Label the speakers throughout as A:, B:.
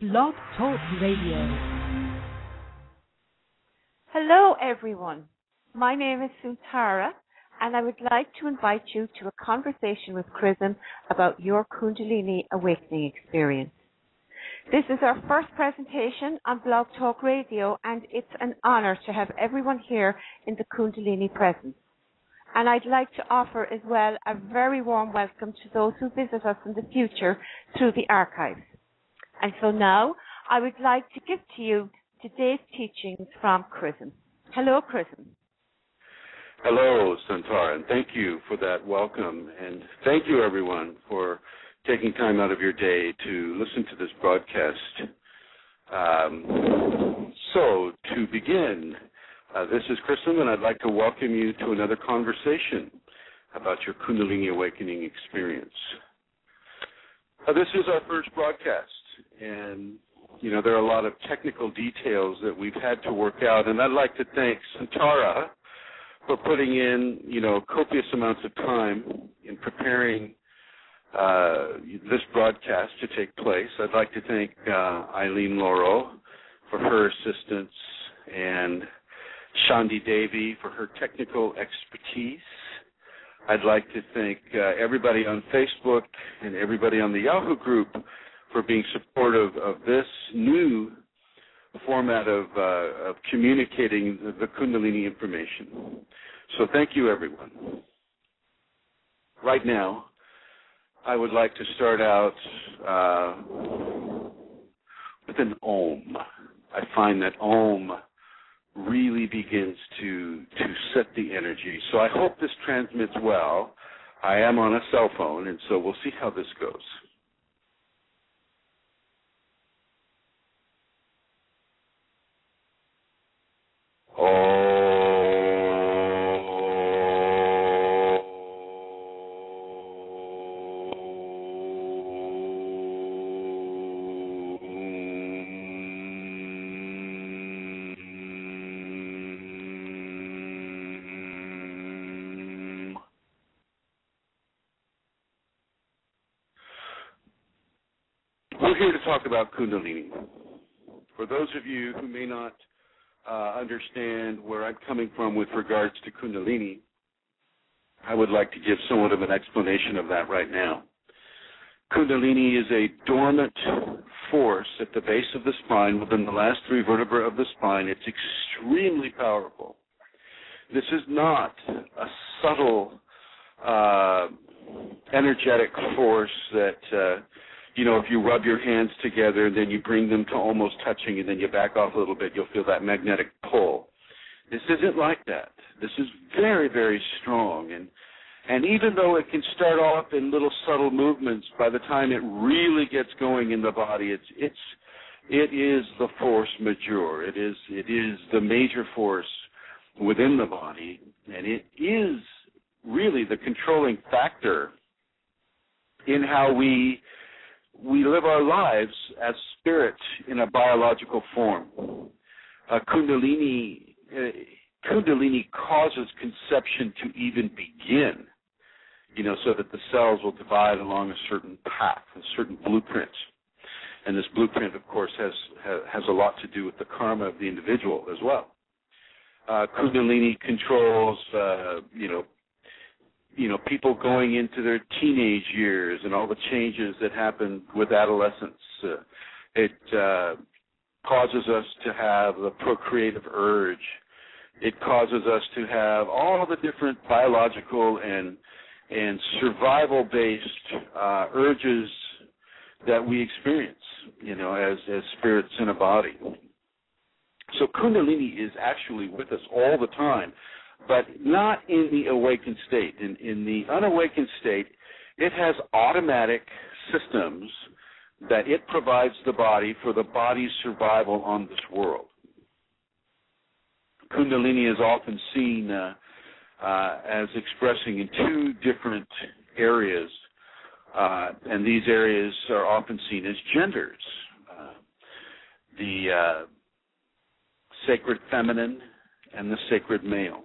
A: Blog Talk Radio.
B: Hello, everyone. My name is Suntara, and I would like to invite you to a conversation with Chrism about your Kundalini awakening experience. This is our first presentation on Blog Talk Radio, and it's an honor to have everyone here in the Kundalini presence. And I'd like to offer as well a very warm welcome to those who visit us in the future through the archives. And so now I would like to give to you today's teachings from Chrism. Hello, Chrism.
C: Hello, Santar, and thank you for that welcome. And thank you, everyone, for taking time out of your day to listen to this broadcast. Um, so, to begin, uh, this is Chrism, and I'd like to welcome you to another conversation about your Kundalini awakening experience. Uh, this is our first broadcast, and you know there are a lot of technical details that we've had to work out, and I'd like to thank Santara for putting in you know copious amounts of time in preparing uh, this broadcast to take place. I'd like to thank uh, Eileen Laurel for her assistance and Shandi Devi for her technical expertise. I'd like to thank uh, everybody on Facebook and everybody on the Yahoo group for being supportive of this new format of, uh, of communicating the, Kundalini information. So thank you, everyone. Right now, I would like to start out uh, with an Om. I find that Om really begins to to set the energy. So I hope this transmits well. I am on a cell phone, and so we'll see how this goes. We're here to talk about Kundalini. For those of you who may not uh, understand where I'm coming from with regards to Kundalini, I would like to give somewhat of an explanation of that right now. Kundalini is a dormant force at the base of the spine within the last three vertebrae of the spine. It's extremely powerful. This is not a subtle, uh, energetic force that uh, you know, if you rub your hands together and then you bring them to almost touching and then you back off a little bit, you'll feel that magnetic pull. This isn't like that. This is very, very strong and and even though it can start off in little subtle movements, by the time it really gets going in the body, it's it's it is the force majeure. It is it is the major force within the body, and it is really the controlling factor in how we we live our lives as spirit in a biological form. Uh, kundalini uh, Kundalini causes conception to even begin, you know, so that the cells will divide along a certain path, a certain blueprint. And this blueprint, of course, has has a lot to do with the karma of the individual as well. Uh, Kundalini controls, uh, you know, you know, people going into their teenage years and all the changes that happen with adolescence. Uh, it uh, causes us to have the procreative urge. It causes us to have all the different biological and and survival-based uh, urges that we experience, you know, as as spirits in a body. So Kundalini is actually with us all the time but not in the awakened state. In, in the unawakened state, it has automatic systems that it provides the body for the body's survival on this world. Kundalini is often seen uh, uh, as expressing in two different areas, uh, and these areas are often seen as genders. Uh, the uh, sacred feminine and the sacred male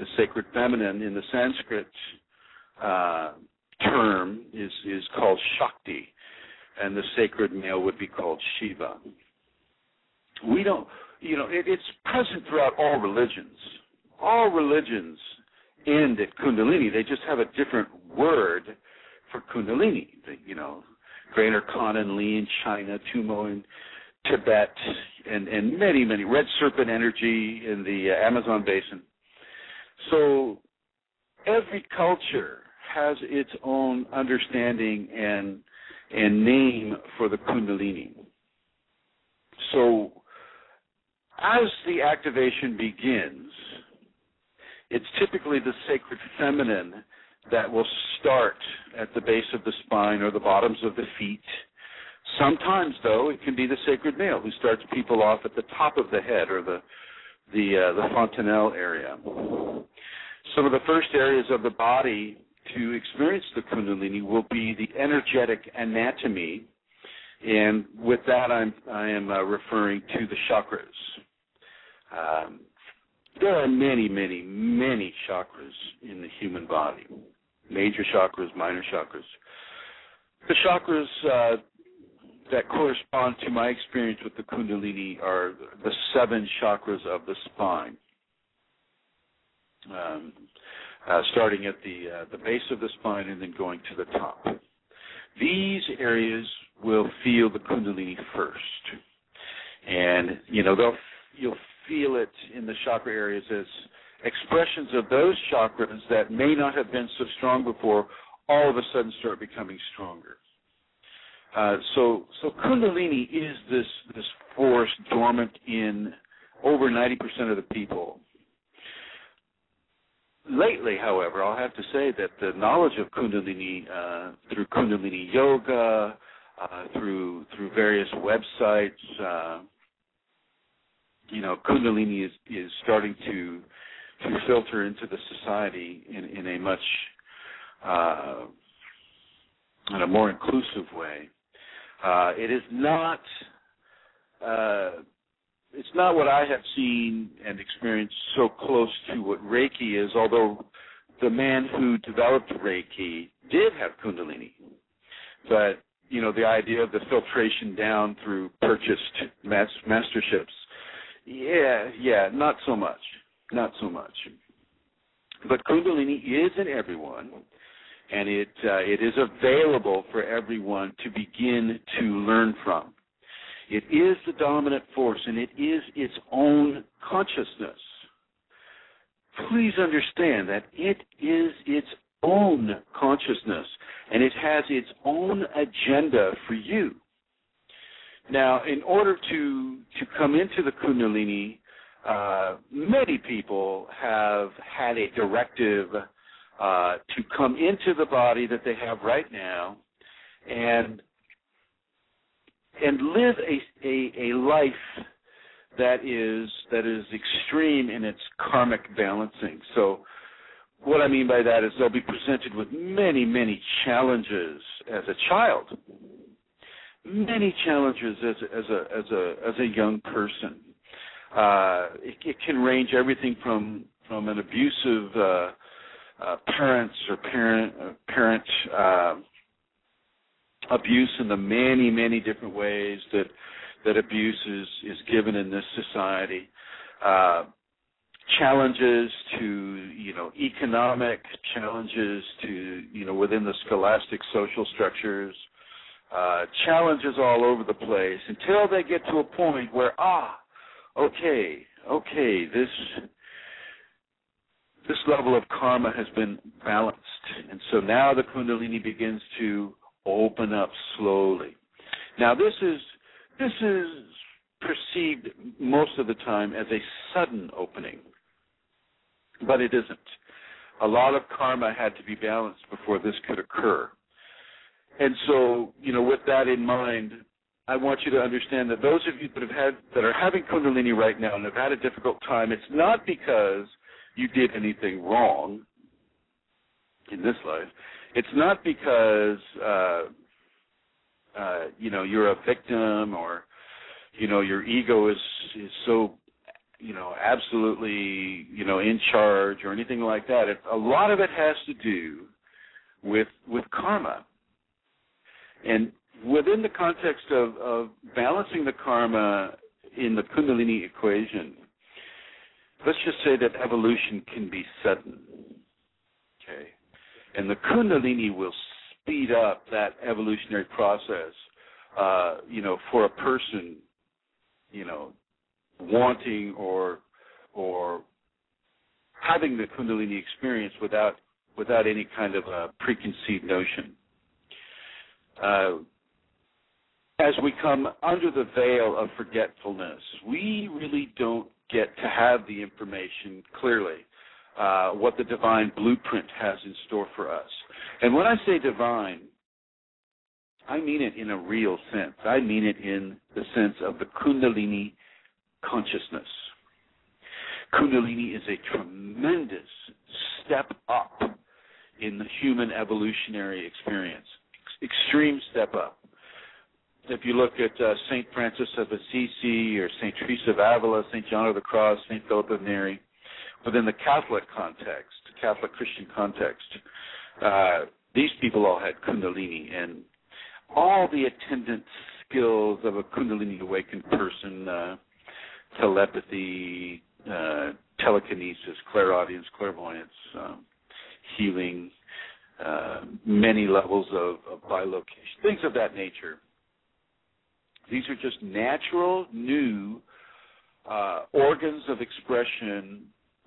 C: the sacred feminine in the Sanskrit uh, term is is called Shakti, and the sacred male would be called Shiva. We don't, you know, it, it's present throughout all religions. All religions end at Kundalini. They just have a different word for Kundalini. You know, Greater Kan and Li in China, Tummo in Tibet, and and many many red serpent energy in the uh, Amazon basin. So every culture has its own understanding and and name for the Kundalini. So as the activation begins, it's typically the sacred feminine that will start at the base of the spine or the bottoms of the feet. Sometimes, though, it can be the sacred male who starts people off at the top of the head or the the uh, the fontanelle area. Some of the first areas of the body to experience the Kundalini will be the energetic anatomy, and with that, I'm I am uh, referring to the chakras. Um, there are many, many, many chakras in the human body. Major chakras, minor chakras. The chakras uh, that correspond to my experience with the Kundalini are the seven chakras of the spine. Um, uh, starting at the uh, the base of the spine and then going to the top. These areas will feel the Kundalini first, and you know they'll you'll feel it in the chakra areas as expressions of those chakras that may not have been so strong before all of a sudden start becoming stronger. Uh, so, so Kundalini is this this force dormant in over 90% of the people. Lately, however, I'll have to say that the knowledge of Kundalini uh, through Kundalini Yoga, uh, through through various websites, uh, you know, Kundalini is is starting to to filter into the society in in a much uh, in a more inclusive way. Uh, it is not uh, it's not what I have seen and experienced so close to what Reiki is, although the man who developed Reiki did have Kundalini. But, you know, the idea of the filtration down through purchased mas- masterships, yeah, yeah, not so much. Not so much. But Kundalini is in everyone, and it uh, it is available for everyone to begin to learn from. It is the dominant force and it is its own consciousness. Please understand that it is its own consciousness and it has its own agenda for you. Now, in order to to come into the Kundalini, uh, many people have had a directive uh, to come into the body that they have right now, and and live a, a, a life that is that is extreme in its karmic balancing. So what I mean by that is they'll be presented with many, many challenges as a child, many challenges as as a as a as a young person. Uh, it, it can range everything from from an abusive uh, uh, parents or parent uh, parent uh, abuse in the many, many different ways that that abuse is, is given in this society. Uh, challenges to you know economic challenges to you know within the scholastic social structures uh, challenges all over the place until they get to a point where ah okay okay this this level of karma has been balanced and so now the kundalini begins to open up slowly. Now this is this is perceived most of the time as a sudden opening, but it isn't. A lot of karma had to be balanced before this could occur. And so, you know, with that in mind, I want you to understand that those of you that have had that are having kundalini right now and have had a difficult time, it's not because you did anything wrong in this life. It's not because uh, uh, you know you're a victim or you know your ego is is so you know absolutely you know in charge or anything like that. It, a lot of it has to do with with karma, and within the context of, of balancing the karma in the Kundalini equation, let's just say that evolution can be sudden. Okay. And the Kundalini will speed up that evolutionary process, uh, you know, for a person, you know, wanting or or having the Kundalini experience without without any kind of a preconceived notion. Uh, as we come under the veil of forgetfulness, we really don't get to have the information clearly, uh, what the divine blueprint has in store for us. And when I say divine, I mean it in a real sense. I mean it in the sense of the Kundalini consciousness. Kundalini is a tremendous step up in the human evolutionary experience, extreme step up. If you look at uh, St. Francis of Assisi or St. Teresa of Avila, St. John of the Cross, St. Philip of Neri, within the Catholic context, Catholic Christian context, uh, these people all had Kundalini and all the attendant skills of a Kundalini awakened person, uh, telepathy, uh, telekinesis, clairaudience, clairvoyance, um, healing, uh, many levels of, of bilocation, things of that nature. These are just natural, new uh, organs of expression,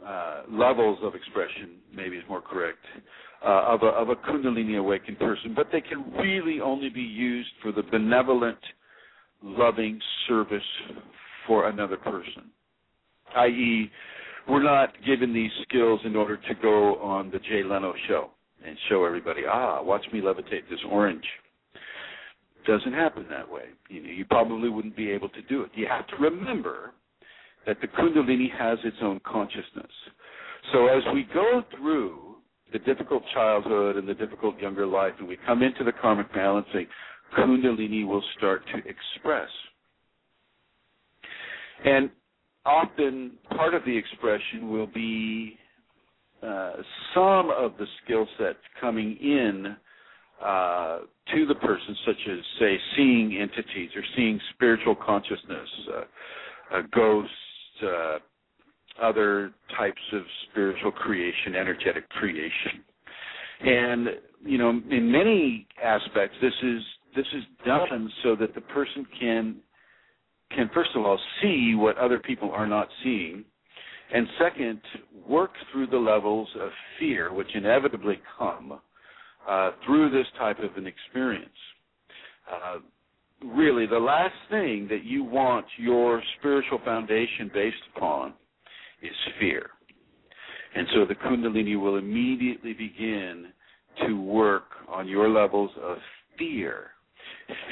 C: uh, levels of expression, maybe is more correct, uh, of, a, of a Kundalini awakened person, but they can really only be used for the benevolent, loving service for another person. I.e., we're not given these skills in order to go on the Jay Leno show and show everybody, ah, watch me levitate this orange. Doesn't happen that way. You, know, you probably wouldn't be able to do it. You have to remember that the Kundalini has its own consciousness. So as we go through the difficult childhood and the difficult younger life, and we come into the karmic balancing, Kundalini will start to express. And often part of the expression will be uh, some of the skill sets coming in uh, to the person, such as, say, seeing entities or seeing spiritual consciousness, uh, ghosts, uh, other types of spiritual creation, energetic creation. And, you know, in many aspects, this is this is done so that the person can can first of all see what other people are not seeing, and second, work through the levels of fear which inevitably come uh, through this type of an experience. Uh, really, the last thing that you want your spiritual foundation based upon is fear. And so the Kundalini will immediately begin to work on your levels of fear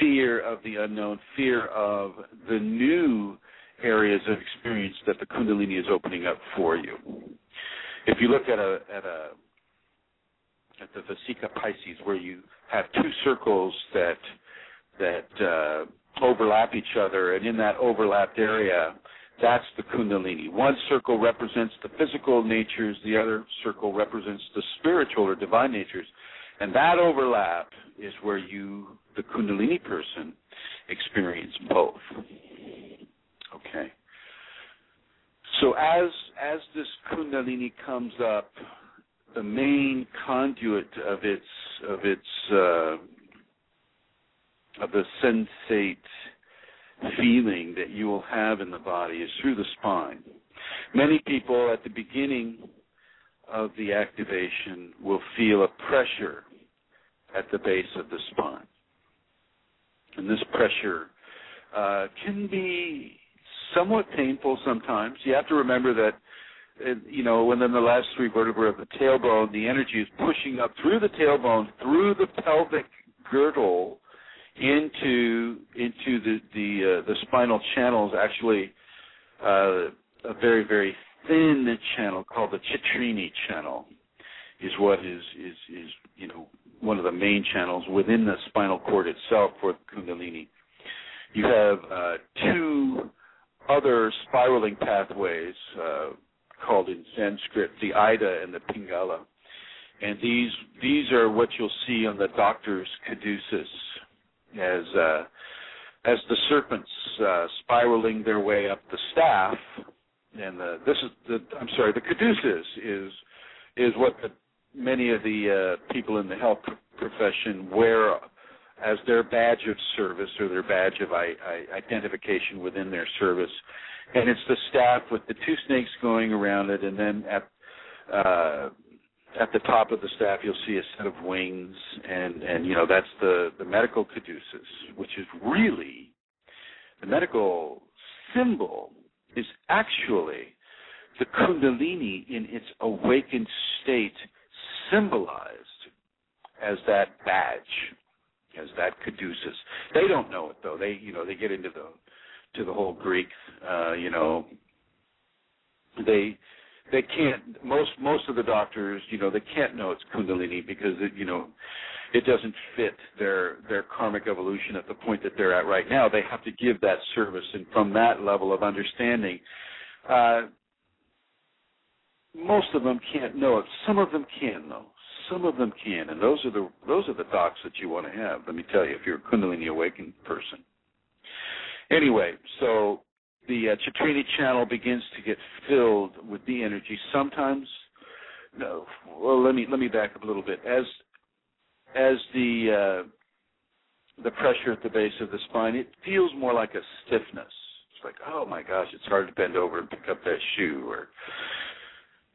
C: fear of the unknown, fear of the new areas of experience that the Kundalini is opening up for you. If you look at a at a at the Vesica Piscis, where you have two circles that that uh, overlap each other, and in that overlapped area, that's the Kundalini. One circle represents the physical natures, the other circle represents the spiritual or divine natures, and that overlap is where you the Kundalini person experience both. Okay. So as as this Kundalini comes up, the main conduit of its of its uh, of the sensate feeling that you will have in the body is through the spine. Many people at the beginning of the activation will feel a pressure at the base of the spine and this pressure uh, can be somewhat painful sometimes. You have to remember that, you know, within the last three vertebrae of the tailbone, the energy is pushing up through the tailbone, through the pelvic girdle, into into the the uh, the spinal channels. Actually, uh, a very very thin channel called the Chitrini channel is what is is is you know one of the main channels within the spinal cord itself for the Kundalini. You have uh, two other spiraling pathways uh, called in Sanskrit the Ida and the Pingala, and these these are what you'll see on the doctor's caduceus as uh, as the serpents uh, spiraling their way up the staff, and the, this is the I'm sorry, the caduceus is is what the, many of the uh, people in the health profession wear as their badge of service or their badge of I, I, identification within their service. And it's the staff with the two snakes going around it, and then at uh, at the top of the staff you'll see a set of wings, and and you know that's the the medical caduceus, which is really the medical symbol is actually the kundalini in its awakened state symbolized as that badge as that caduceus. They don't know it though. They you know they get into the to the whole Greek uh, you know they they can't most most of the doctors you know they can't know it's kundalini because it, you know it doesn't fit their their karmic evolution at the point that they're at right now they have to give that service and from that level of understanding uh most of them can't know it some of them can though some of them can, and those are the those are the docs that you want to have. Let me tell you, if you're a Kundalini awakened person. Anyway, so the uh, Chitrini channel begins to get filled with the energy. Sometimes, no. Well, let me let me back up a little bit. As as the uh, the pressure at the base of the spine, it feels more like a stiffness. It's like, oh my gosh, it's hard to bend over and pick up that shoe, or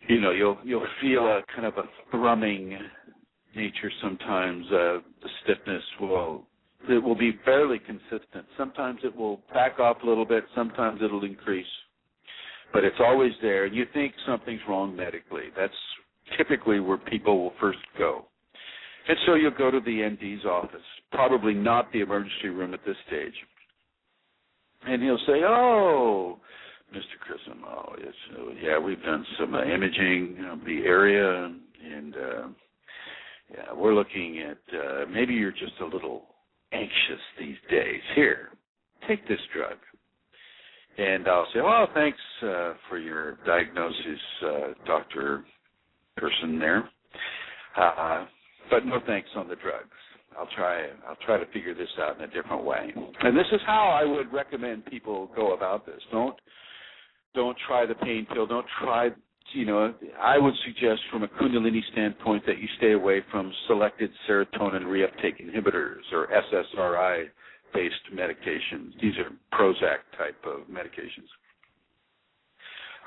C: you know you'll you'll feel a kind of a thrumming nature sometimes uh the stiffness will it will be fairly consistent sometimes it will back off a little bit sometimes it'll increase but it's always there And you think something's wrong medically that's typically where people will first go and so you'll go to the nd's office probably not the emergency room at this stage and he'll say oh Mr. Chrism. Oh, yes, uh, yeah, we've done some uh, imaging of the area, and uh, yeah, we're looking at uh, maybe you're just a little anxious these days. Here, take this drug, and I'll say, "Oh, thanks uh, for your diagnosis, uh, doctor person there, uh, but no thanks on the drugs." I'll try I'll try to figure this out in a different way. And this is how I would recommend people go about this. Don't don't try the pain pill. Don't try, you know, I would suggest from a Kundalini standpoint that you stay away from selected serotonin reuptake inhibitors or SSRI based medications. These are Prozac type of medications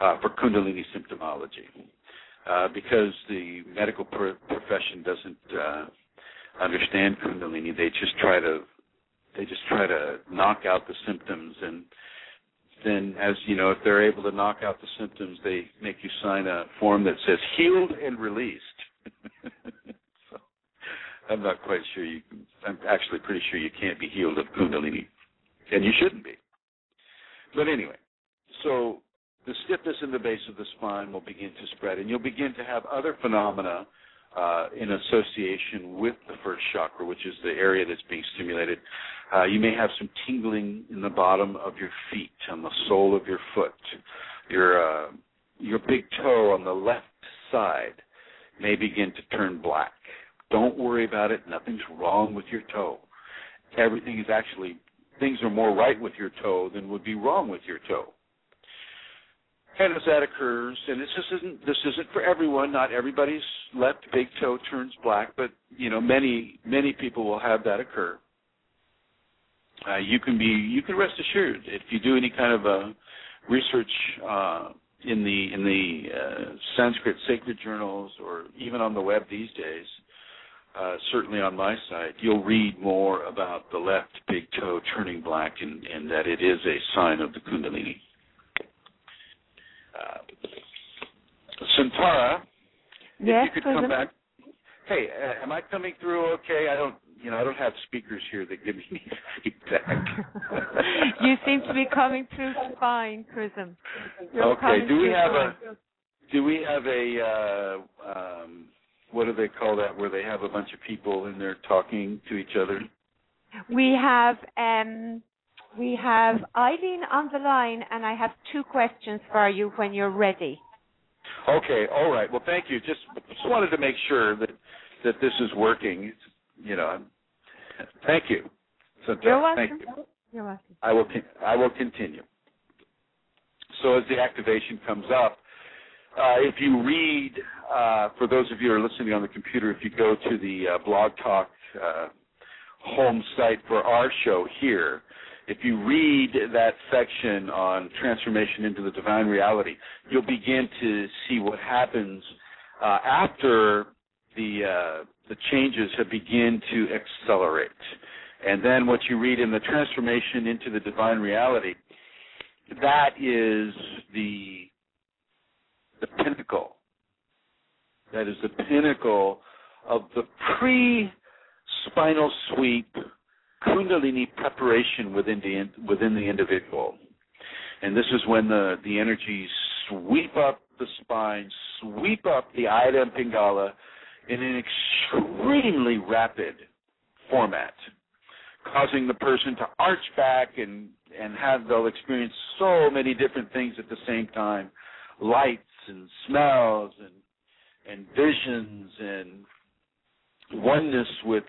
C: uh, for Kundalini symptomology. Uh, because the medical pro- profession doesn't uh, understand Kundalini, they just try to they just try to knock out the symptoms and then as you know, if they're able to knock out the symptoms, they make you sign a form that says healed and released. so I'm not quite sure you. I'm actually pretty sure you can't be healed of Kundalini, and you shouldn't be. But anyway, so the stiffness in the base of the spine will begin to spread, and you'll begin to have other phenomena uh, in association with the first chakra, which is the area that's being stimulated. Uh, you may have some tingling in the bottom of your feet, on the sole of your foot. Your uh, your big toe on the left side may begin to turn black. Don't worry about it. Nothing's wrong with your toe. Everything is actually things are more right with your toe than would be wrong with your toe. And as that occurs, and this isn't this isn't for everyone. Not everybody's left big toe turns black, but you know many many people will have that occur. Uh, you can be you can rest assured if you do any kind of uh, research uh, in the in the uh, Sanskrit sacred journals or even on the web these days. Uh, certainly on my site, you'll read more about the left big toe turning black and, and that it is a sign of the Kundalini. Uh, Suntara,
B: yes,
C: if you could come back. Hey, uh, am I coming through okay? I don't, you know, I don't have speakers here that give me feedback.
B: you seem to be coming through fine, Chrism.
C: okay. Do we have fine. a? Do we have a? Uh, um, what do they call that? Where they have a bunch of people in there talking to each other?
B: We have um, we have Eileen on the line, and I have two questions for you when you're ready.
C: Okay, all right. Well, thank you. Just just wanted to make sure that that this is working. You know, thank you. So
B: You're
C: thank
B: welcome.
C: you.
B: You're welcome.
C: I will con- I will continue. So as the activation comes up, uh, if you read, uh, for those of you who are listening on the computer, if you go to the uh, Blog Talk uh, home site for our show here, if you read that section on transformation into the divine reality, you'll begin to see what happens uh, after the uh, the changes have begin to accelerate. And then what you read in the transformation into the divine reality, that is the the pinnacle. That is the pinnacle of the pre spinal sweep kundalini preparation within the within the individual. And this is when the the energies sweep up the spine, sweep up the Ida and Pingala in an extremely rapid format causing the person to arch back and and have they'll experience so many different things at the same time. Lights and smells and and visions and oneness with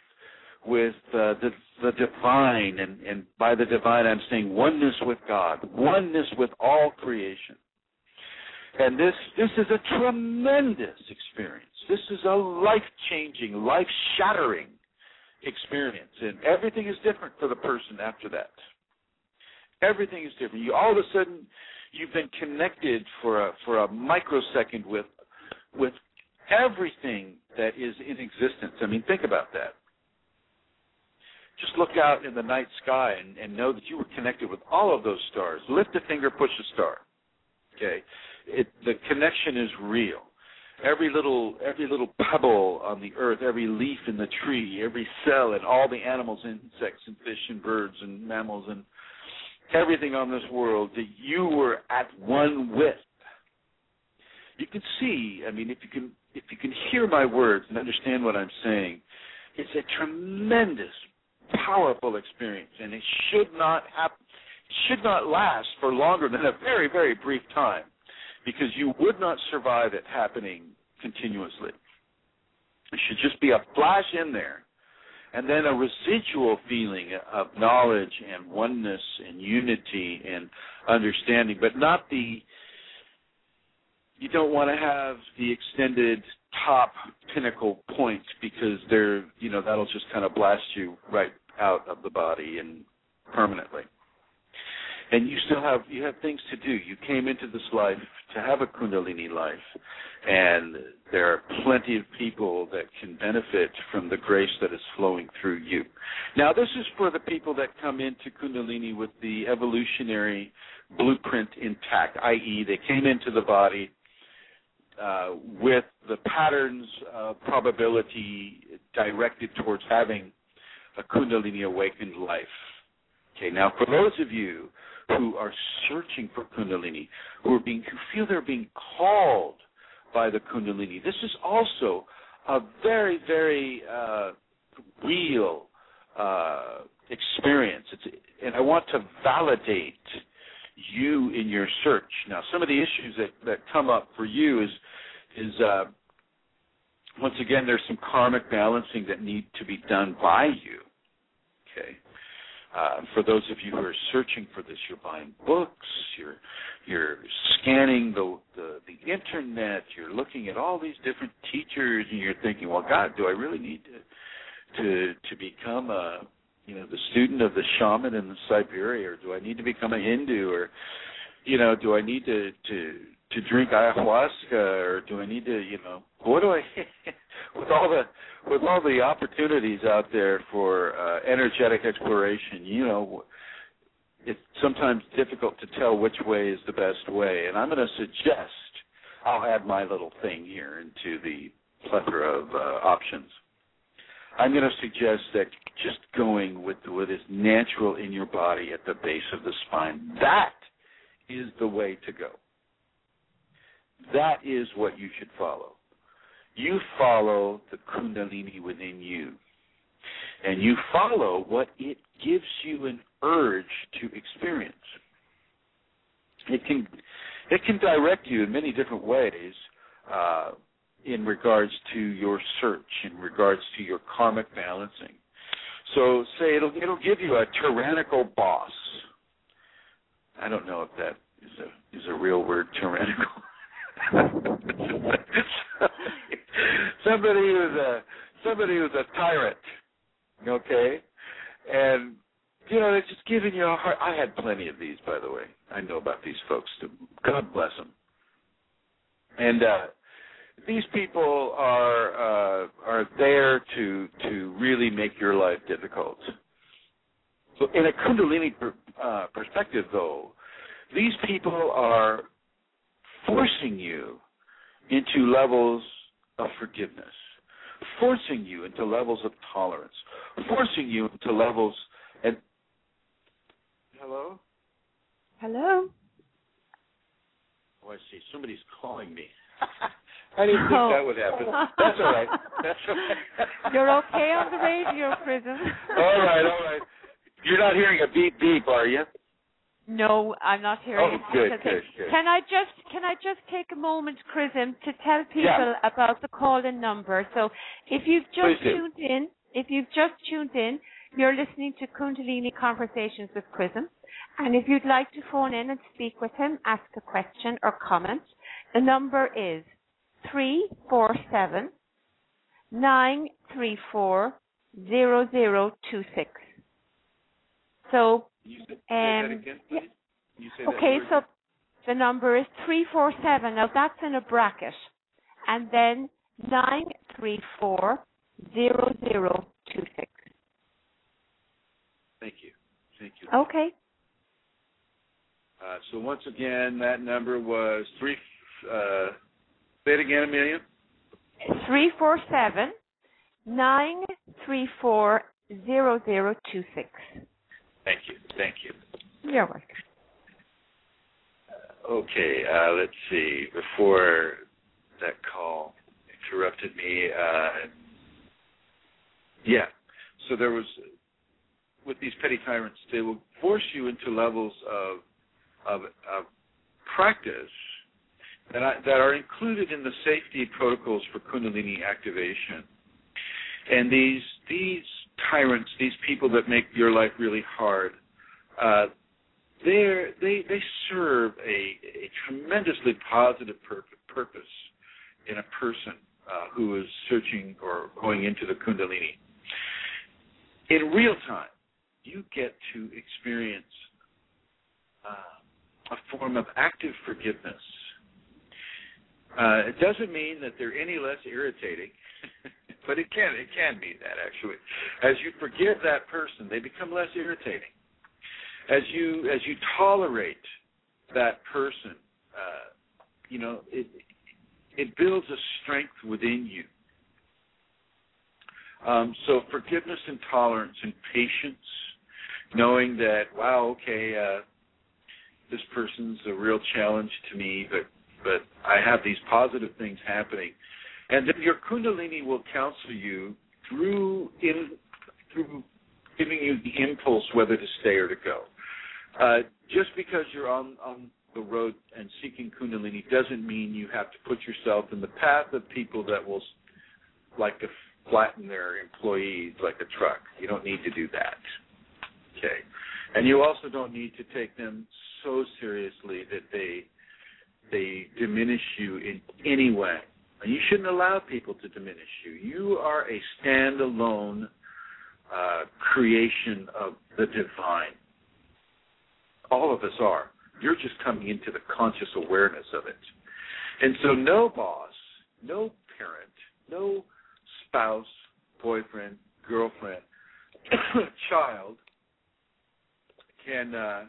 C: with uh, the the divine. And and by the divine I'm saying oneness with God oneness with all creation. And this this is a tremendous experience this is a life changing life shattering experience, and everything is different for the person after that. Everything is different. You all of a sudden you've been connected for a for a microsecond with with everything that is in existence. I mean, think about that. Just look out in the night sky and, and know that you were connected with all of those stars. Lift a finger, push a star. Okay, it, the connection is real every little every little pebble on the earth, every leaf in the tree, every cell and all the animals, insects and fish and birds and mammals and everything on this world that you were at one with. You can see, I mean if you can if you can hear my words and understand what I'm saying, it's a tremendous, powerful experience and it should not have should not last for longer than a very, very brief time because you would not survive it happening continuously. It should just be a flash in there, and then a residual feeling of knowledge and oneness and unity and understanding, but not the. You don't want to have the extended top pinnacle point because they're, you know, that'll just kind of blast you right out of the body and permanently and you still have you have things to do. You came into this life to have a kundalini life, and there are plenty of people that can benefit from the grace that is flowing through you. Now, this is for the people that come into kundalini with the evolutionary blueprint intact, i.e., they came into the body uh, with the patterns of probability directed towards having a kundalini awakened life. Okay, now for those of you who are searching for Kundalini, who are being who feel they're being called by the Kundalini. This is also a very, very uh, real uh, experience. It's, and I want to validate you in your search. Now, some of the issues that, that come up for you is is uh, once again there's some karmic balancing that need to be done by you. Okay, uh, for those of you who are searching for this, you're buying books, you're you're scanning the, the the internet, you're looking at all these different teachers, and you're thinking, well, God, do I really need to to to become a you know the student of the shaman in Siberia, or do I need to become a Hindu, or you know, do I need to to to drink ayahuasca, or do I need to you know what do I with all the with all the opportunities out there for uh, energetic exploration, you know, it's sometimes difficult to tell which way is the best way. And I'm going to suggest I'll add my little thing here into the plethora of uh, options. I'm going to suggest that just going with what is natural in your body at the base of the spine, that is the way to go. That is what you should follow you follow the kundalini within you. And you follow what it gives you an urge to experience. It can it can direct you in many different ways uh, in regards to your search, in regards to your karmic balancing. So say it'll it'll give you a tyrannical boss. I don't know if that is a is a real word, tyrannical. somebody who's a somebody who's a tyrant, okay, and you know they're just giving you a heart. I had plenty of these, by the way. I know about these folks. Too. God bless them. And uh, these people are uh, are there to to really make your life difficult. So in a Kundalini per, uh, perspective, though, these people are forcing you into levels of forgiveness, forcing you into levels of tolerance, forcing you into levels and hello.
B: Hello.
C: Oh, I see. Somebody's calling me. I didn't think oh. that would happen. That's all right. That's all right.
B: You're okay on the radio, Chrism.
C: all right, all right. You're not hearing a beep beep, are you?
B: No, I'm not hearing
C: Oh, good, good, good.
B: Can I just can I just take a moment, Chrism, to tell people
C: Yeah.
B: about the call-in number? So, if you've just
C: Please do.
B: tuned in, if you've just tuned in, you're listening to Kundalini Conversations with Chrism, and if you'd like to phone in and speak with him, ask a question or comment, the number is three four seven nine three four zero zero two six. So
C: You say, say
B: Um,
C: again,
B: yeah.
C: please. You say that
B: Okay, so
C: again?
B: the number is 347. Now that's in a bracket. And then 9340026.
C: Thank you. Thank you.
B: Okay.
C: Uh, so once again, that number was three. Uh, say it again, Amelia.
B: 347 9340026.
C: Thank you. Thank you.
B: You're welcome.
C: Okay, uh, let's see. Before that call interrupted me, uh, yeah. So there was, with these petty tyrants, they will force you into levels of of, of practice that I, that are included in the safety protocols for Kundalini activation. And these these tyrants, these people that make your life really hard, uh, they they serve a, a tremendously positive pur- purpose in a person uh, who is searching or going into the Kundalini. In real time, you get to experience uh, a form of active forgiveness. Uh, it doesn't mean that they're any less irritating, but it can it can mean that actually. As you forgive that person, they become less irritating as you as you tolerate that person, uh, you know it it builds a strength within you. Um, so forgiveness and tolerance and patience, knowing that wow, okay, uh, this person's a real challenge to me, but but I have these positive things happening, and then your Kundalini will counsel you through in through giving you the impulse whether to stay or to go. Uh, just because you're on on the road and seeking Kundalini doesn't mean you have to put yourself in the path of people that will like to flatten their employees like a truck. You don't need to do that. Okay, and you also don't need to take them so seriously that they they diminish you in any way. You shouldn't allow people to diminish you. You are a standalone uh, creation of the divine. All of us are. You're just coming into the conscious awareness of it. And so, no boss, no parent, no spouse, boyfriend, girlfriend, child can uh,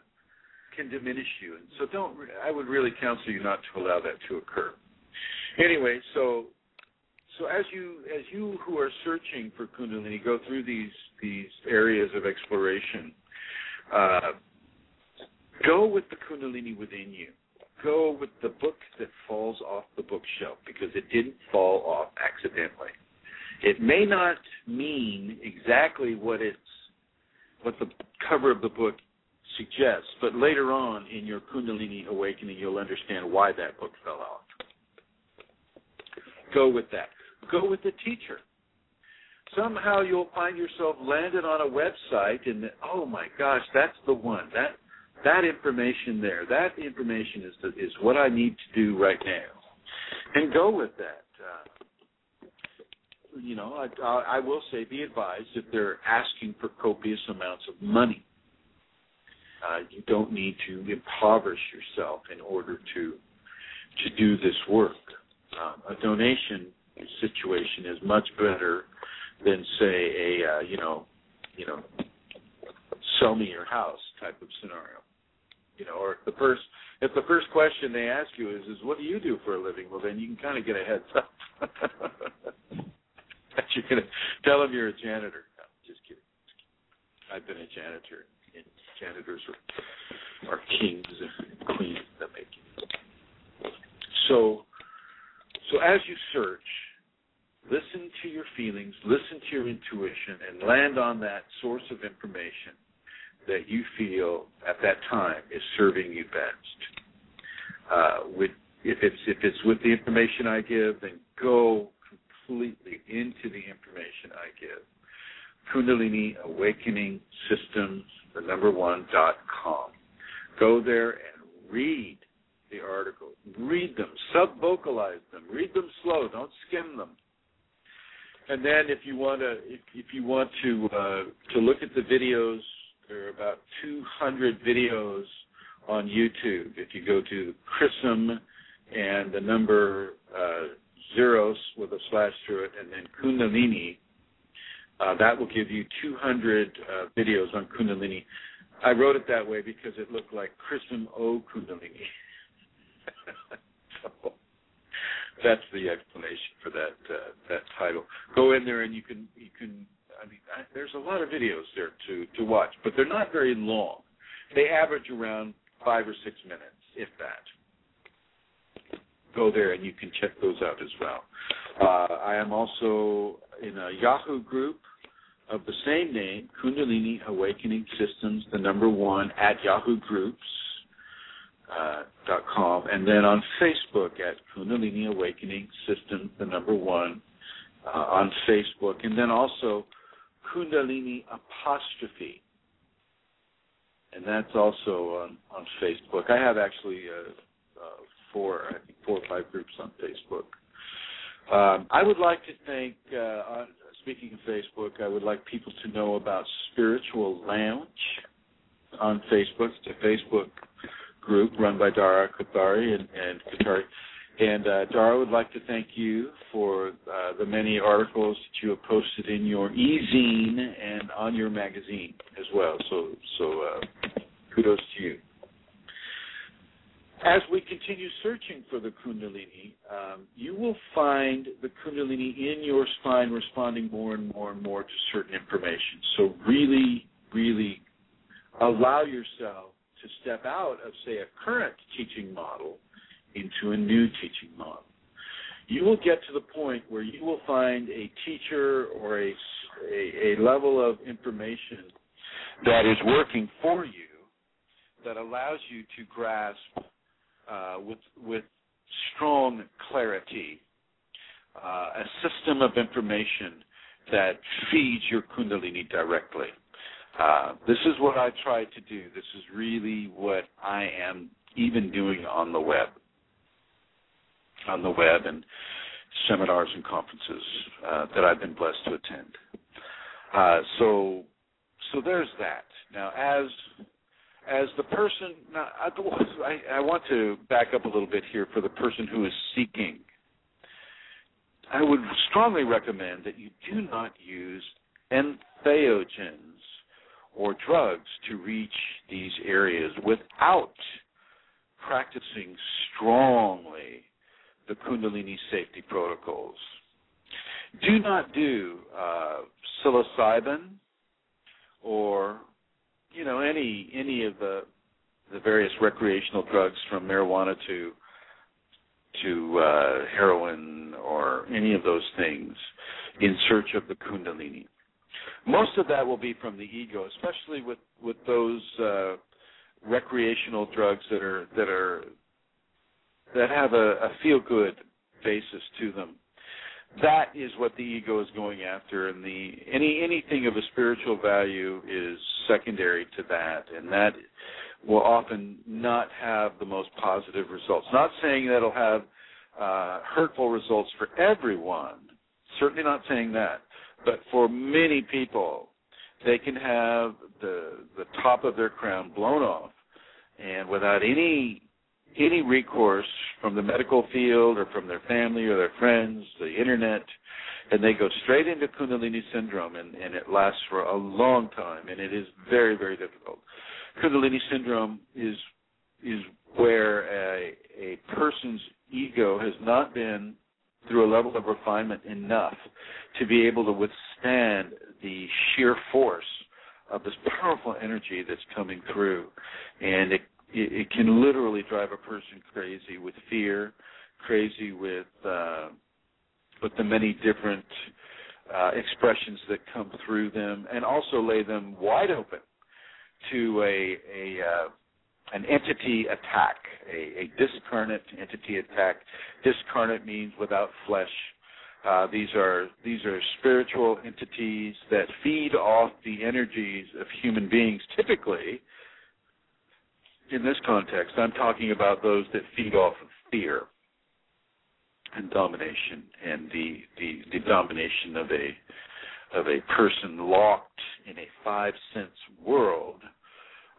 C: can diminish you. And so, don't. I would really counsel you not to allow that to occur. Anyway, so so as you as you who are searching for Kundalini go through these these areas of exploration, uh, go with the Kundalini within you. Go with the book that falls off the bookshelf because it didn't fall off accidentally. It may not mean exactly what it's what the cover of the book suggests, but later on in your Kundalini awakening, you'll understand why that book fell off. Go with that. Go with the teacher. somehow you'll find yourself landed on a website and oh my gosh, that's the one. That that information there, that information is the, is what I need to do right now, and go with that. Uh, you know, I, I, I will say, be advised if they're asking for copious amounts of money. Uh, you don't need to impoverish yourself in order to to do this work. Um, a donation situation is much better than say a uh, you know you know sell me your house type of scenario. You know, or if the first if the first question they ask you is is what do you do for a living? Well, then you can kind of get a heads up that you're going to tell them you're a janitor. No, just kidding. I've been a janitor, and janitors are, are kings and queens that make you. So, so as you search, listen to your feelings, listen to your intuition, and land on that source of information that you feel at that time is serving you best. Uh, with, if it's if it's with the information I give, then go completely into the information I give. Kundalini Awakening Systems, the number one dot com. Go there and read the article. Read them, sub vocalize them, read them slow, don't skim them. And then if you want to if, if you want to uh, to look at the videos there are about 200 videos on YouTube. If you go to Chrism and the number uh, zeros with a slash through it, and then Kundalini, uh, that will give you 200 uh, videos on Kundalini. I wrote it that way because it looked like Chrism O Kundalini. so that's the explanation for that uh, that title. Go in there and you can you can I mean, I, there's a lot of videos there to to watch, but they're not very long. They average around five or six minutes, if that. Go there and you can check those out as well. Uh, I am also in a Yahoo group of the same name, Kundalini Awakening Systems, the number one at Yahoo Groups. Uh, dot com and then on Facebook at Kundalini Awakening System, the number one uh, on Facebook, and then also Kundalini apostrophe, and that's also on on Facebook. I have actually uh, uh, four, I think four or five groups on Facebook. Um, I would like to thank. Uh, speaking of Facebook, I would like people to know about Spiritual Lounge on Facebook. It's a Facebook group run by Dara Katari and, and Katari and uh, Dara would like to thank you for uh, the many articles that you have posted in your e-zine and on your magazine as well. So, so uh, kudos to you. As we continue searching for the Kundalini, um, you will find the Kundalini in your spine responding more and more and more to certain information. So, really, really allow yourself to step out of, say, a current teaching model into a new teaching model. You will get to the point where you will find a teacher or a, a, a level of information that is working for you that allows you to grasp uh, with with strong clarity uh, a system of information that feeds your kundalini directly. Uh, this is what I try to do. This is really what I am even doing on the web on the web and seminars and conferences uh, that I've been blessed to attend. Uh, so, so there's that. Now, as as the person, I, I want to back up a little bit here for the person who is seeking. I would strongly recommend that you do not use entheogens or drugs to reach these areas without practicing strongly the Kundalini safety protocols. Do not do uh, psilocybin or you know any any of the the various recreational drugs from marijuana to to uh, heroin or any of those things in search of the kundalini. Most of that will be from the ego, especially with with those uh, recreational drugs that are that are that have a, a feel good basis to them. that is what the ego is going after, and the any anything of a spiritual value is secondary to that, and that will often not have the most positive results. Not saying that it'll have uh, hurtful results for everyone. Certainly not saying that, but for many people, they can have the the top of their crown blown off, and without any any recourse from the medical field or from their family or their friends, the internet, and they go straight into Kundalini syndrome, and, and it lasts for a long time, and it is very, very difficult. Kundalini syndrome is is where a, a person's ego has not been through a level of refinement enough to be able to withstand the sheer force of this powerful energy that's coming through, and it it, can literally drive a person crazy with fear, crazy with uh, with the many different uh, expressions that come through them, and also lay them wide open to a a uh, an entity attack, a, a discarnate entity attack. Discarnate means without flesh. Uh, these are these are spiritual entities that feed off the energies of human beings, typically in this context, I'm talking about those that feed off of fear and domination, and the, the, the domination of a of a person locked in a five sense world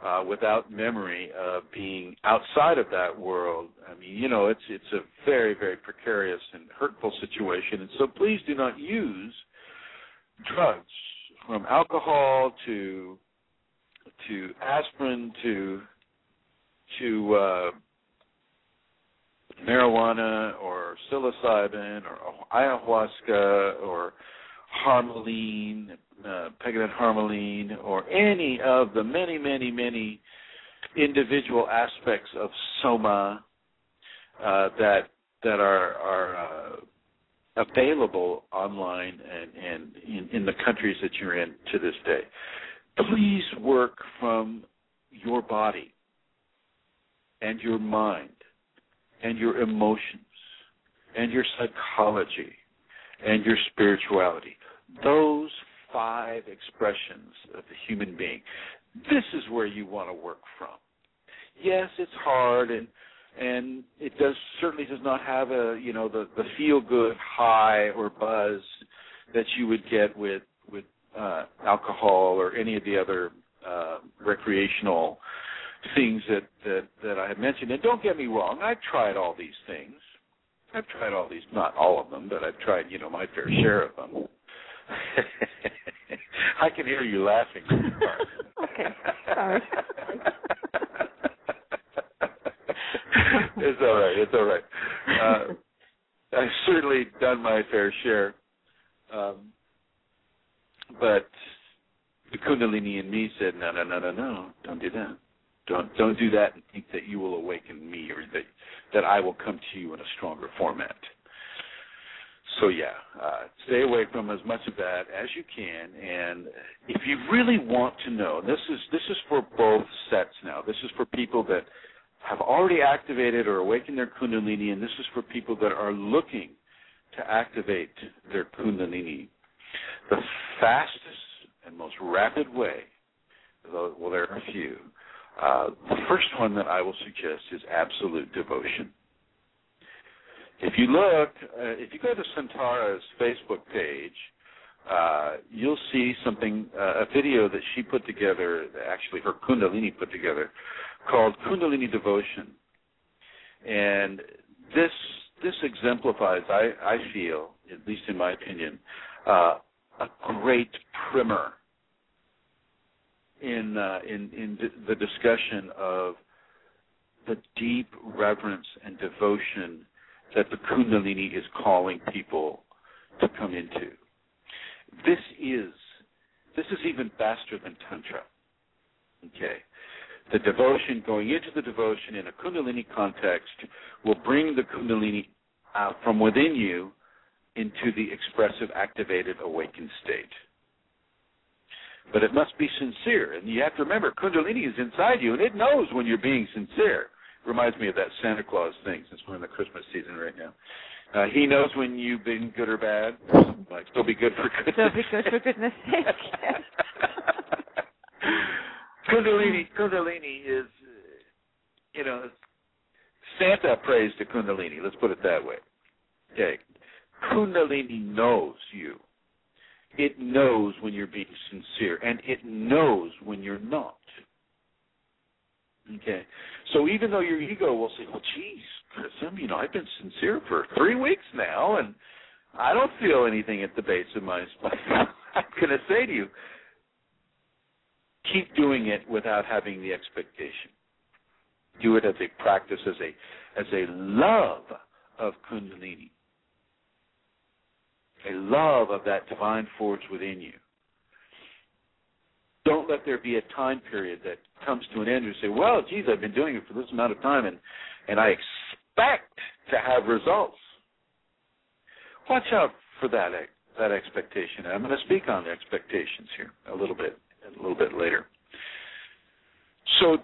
C: uh, without memory of being outside of that world. I mean, you know, it's it's a very very precarious and hurtful situation, and so please do not use drugs from alcohol to to aspirin to to uh, marijuana or psilocybin or ayahuasca or harmaline, uh, Peganum harmaline, or any of the many, many, many individual aspects of soma uh, that that are are uh, available online and, and in, in the countries that you're in to this day. Please work from your body and your mind and your emotions and your psychology and your spirituality. Those five expressions of the human being. This is where you want to work from. Yes, it's hard and and it does certainly does not have a you know the the feel good high or buzz that you would get with with uh, alcohol or any of the other uh, recreational things that, that that I have mentioned. And don't get me wrong, I've tried all these things. I've tried all these, not all of them, but I've tried, you know, my fair share of them. I can hear you laughing.
B: okay, sorry.
C: it's all right. It's all right. Uh, I've certainly done my fair share, um, but the Kundalini in me said, "No, no, no, no, no! Don't do that." Don't don't do that and think that you will awaken me or that that I will come to you in a stronger format. So yeah, uh, stay away from as much of that as you can. And if you really want to know, this is this is for both sets now. This is for people that have already activated or awakened their kundalini, and this is for people that are looking to activate their kundalini. The fastest and most rapid way, well, there are a few, uh, the first one that I will suggest is absolute devotion. If you look, uh, if you go to Santara's Facebook page, uh, you'll see something, uh, a video that she put together, actually her Kundalini put together, called Kundalini Devotion. And this this exemplifies, I, I feel, at least in my opinion, uh, a great primer in uh, in in the discussion of the deep reverence and devotion that the Kundalini is calling people to come into. This is this is even faster than Tantra. Okay. The devotion, going into the devotion in a Kundalini context, will bring the Kundalini out from within you into the expressive, activated, awakened state but it must be sincere. And you have to remember, Kundalini is inside you, and it knows when you're being sincere. Reminds me of that Santa Claus thing, since we're in the Christmas season right now. Uh, he knows when you've been good or bad. Like, still be good for goodness.
B: Still be good for goodness sake.
C: Kundalini, Kundalini is, you know, Santa prays to Kundalini. Let's put it that way. Okay, Kundalini knows you. It knows when you're being sincere, and it knows when you're not. Okay, so even though your ego will say, "Well, geez, Chris, you know, I've been sincere for three weeks now, and I don't feel anything at the base of my spine," I'm going to say to you, keep doing it without having the expectation. Do it as a practice, as a as a love of Kundalini, a love of that divine force within you. Don't let there be a time period that comes to an end and say, "Well, geez, I've been doing it for this amount of time, and and I expect to have results." Watch out for that that expectation. I'm going to speak on the expectations here a little bit a little bit later. So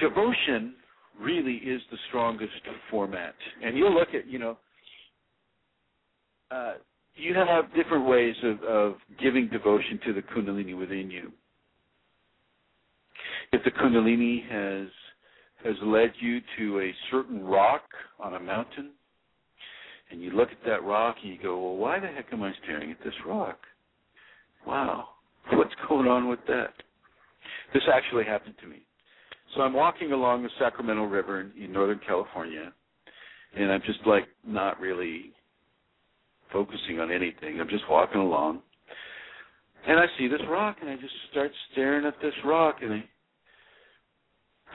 C: devotion really is the strongest format. And you'll look at, you know, uh, you have different ways of, of giving devotion to the Kundalini within you. If the Kundalini has has led you to a certain rock on a mountain, and you look at that rock and you go, well, why the heck am I staring at this rock? Wow, what's going on with that? This actually happened to me. So I'm walking along the Sacramento River in, in Northern California, and I'm just like not really focusing on anything. I'm just walking along, and I see this rock, and I just start staring at this rock, and I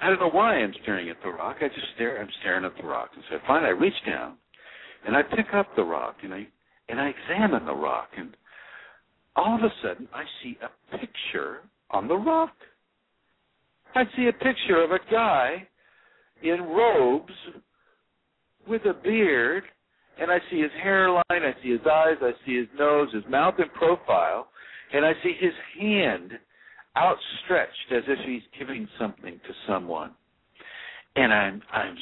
C: I don't know why I'm staring at the rock. I just stare. I'm staring at the rock, and so finally I reach down, and I pick up the rock, and I and I examine the rock, and all of a sudden I see a picture on the rock. I see a picture of a guy in robes with a beard, and I see his hairline, I see his eyes, I see his nose, his mouth in profile, and I see his hand outstretched as if he's giving something to someone. And I'm I'm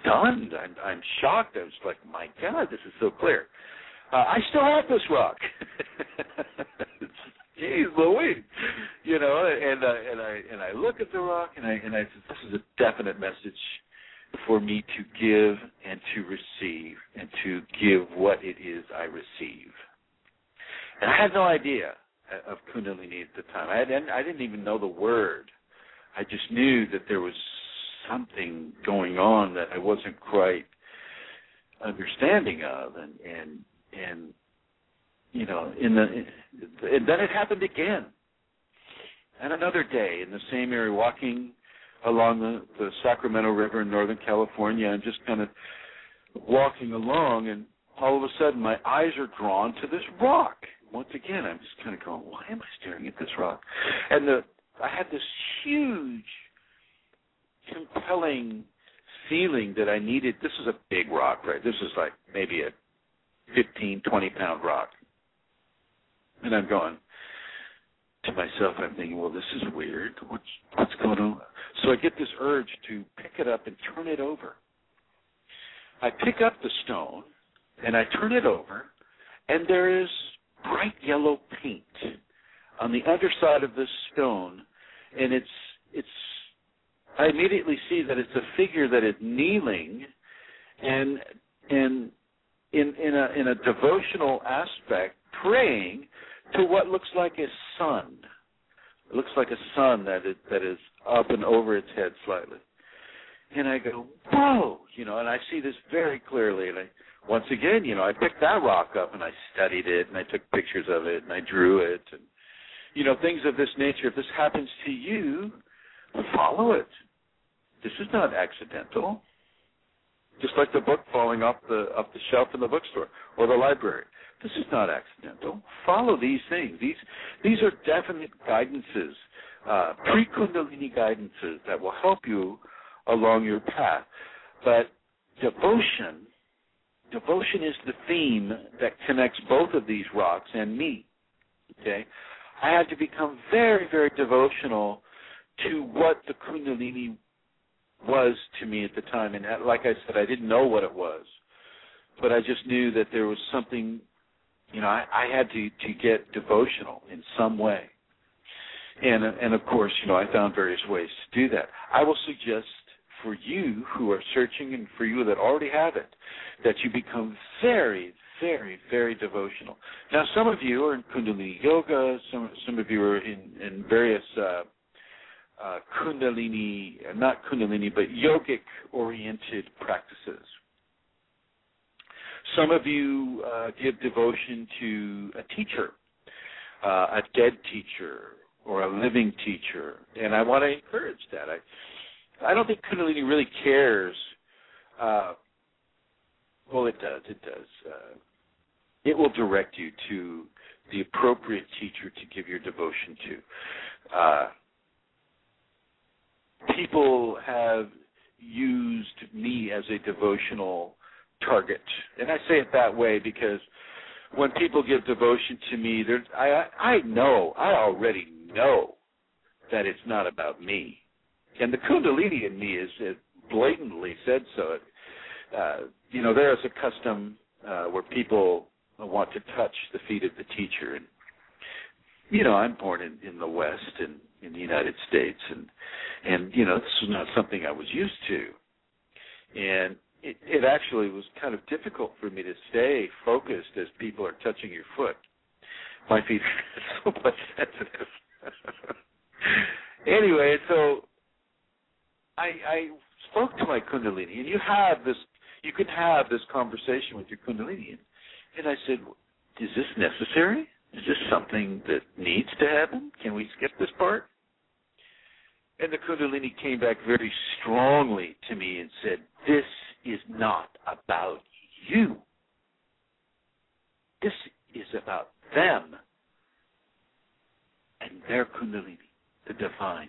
C: stunned. I'm I'm shocked. I was like, my God, this is so clear. Uh, I still have this rock. Jeez Louise, you know, and uh, and I and I look at the rock and I and I said, this is a definite message for me to give and to receive and to give what it is I receive. And I had no idea Uh, of Kundalini at the time. I didn't I didn't even know the word. I just knew that there was something going on that I wasn't quite understanding of, and and and you know, in the and then it happened again. And another day in the same area, walking along the, the Sacramento River in Northern California, and just kind of walking along, and all of a sudden my eyes are drawn to this rock. Once again, I'm just kind of going, why am I staring at this rock? And the I had this huge, compelling feeling that I needed. This is a big rock, right? This is like maybe a 15, 20 pound rock. And I'm going to myself, I'm thinking, well, this is weird. What's what's going on? So I get this urge to pick it up and turn it over. I pick up the stone and I turn it over, and there is bright yellow paint on the underside of this stone, and it's it's. I immediately see that it's a figure that is kneeling, and and in in a in a devotional aspect, praying to what looks like a sun. It looks like a sun that is that is up and over its head slightly. And I go, whoa, you know, and I see this very clearly. And I, once again, you know, I picked that rock up and I studied it and I took pictures of it and I drew it and, you know, things of this nature. If this happens to you, follow it. This is not accidental. Just like the book falling off the off the shelf in the bookstore or the library. This is not accidental. Follow these things. These these are definite guidances, uh, pre-Kundalini guidances that will help you along your path. But devotion, devotion is the theme that connects both of these rocks and me. Okay, I had to become very, very devotional to what the Kundalini was to me at the time, and uh, like I said, I didn't know what it was. but I just knew that there was something, you know, I, I had to to get devotional in some way, and and of course, you know, I found various ways to do that. I will suggest for you who are searching and for you that already have it, that you become very, very, very devotional. Now, some of you are in Kundalini Yoga. Some some of you are in in various uh, uh, Kundalini, not Kundalini, but yogic oriented practices. Some of you uh, give devotion to a teacher, uh, a dead teacher, or a living teacher, and I want to encourage that. I I don't think Kundalini really cares. Uh, well, it does. It does. Uh, it will direct you to the appropriate teacher to give your devotion to. Uh, people have used me as a devotional target, and I say it that way because when people give devotion to me, I I know I already know that it's not about me, and the Kundalini in me is it blatantly said so. Uh, you know, there is a custom uh, where people want to touch the feet of the teacher, and you know, I'm born in, in the West and in the United States, and and you know, this was not something I was used to, and it, it actually was kind of difficult for me to stay focused as people are touching your foot. My feet are so much sensitive. anyway, so I, I spoke to my Kundalini, and you have this, you can have this conversation with your Kundalini, and, I said, "Is this necessary? Is this something that needs to happen? Can we skip this part?" And the Kundalini came back very strongly to me and said, This is not about you. This is about them and their Kundalini, the divine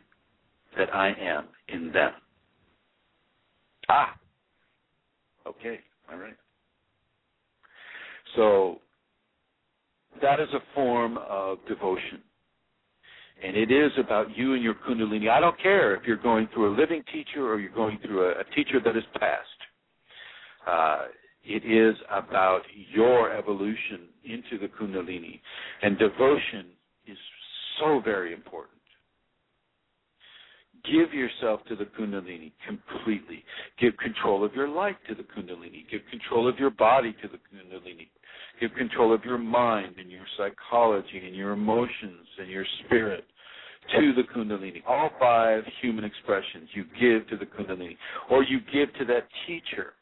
C: that I am in them. Ah, okay, all right. So that is a form of devotion. And it is about you and your Kundalini. I don't care if you're going through a living teacher or you're going through a, a teacher that is past. Uh, it is about your evolution into the Kundalini. And devotion is so very important. Give yourself to the Kundalini completely. Give control of your life to the Kundalini. Give control of your body to the Kundalini. Give control of your mind and your psychology and your emotions and your spirit to the Kundalini. All five human expressions you give to the Kundalini, or you give to that teacher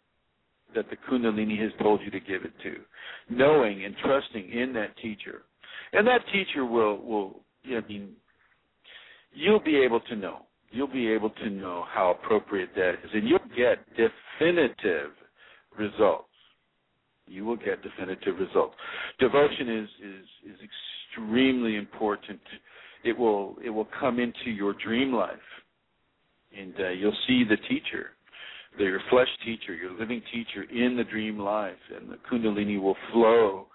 C: that the Kundalini has told you to give it to, knowing and trusting in that teacher. And that teacher will will I mean you'll be able to know. You'll be able to know how appropriate that is, and you'll get definitive results. You will get definitive results. Devotion is is is extremely important it will it will come into your dream life, and uh, you'll see the teacher, the, your flesh teacher, your living teacher in the dream life, and the Kundalini will flow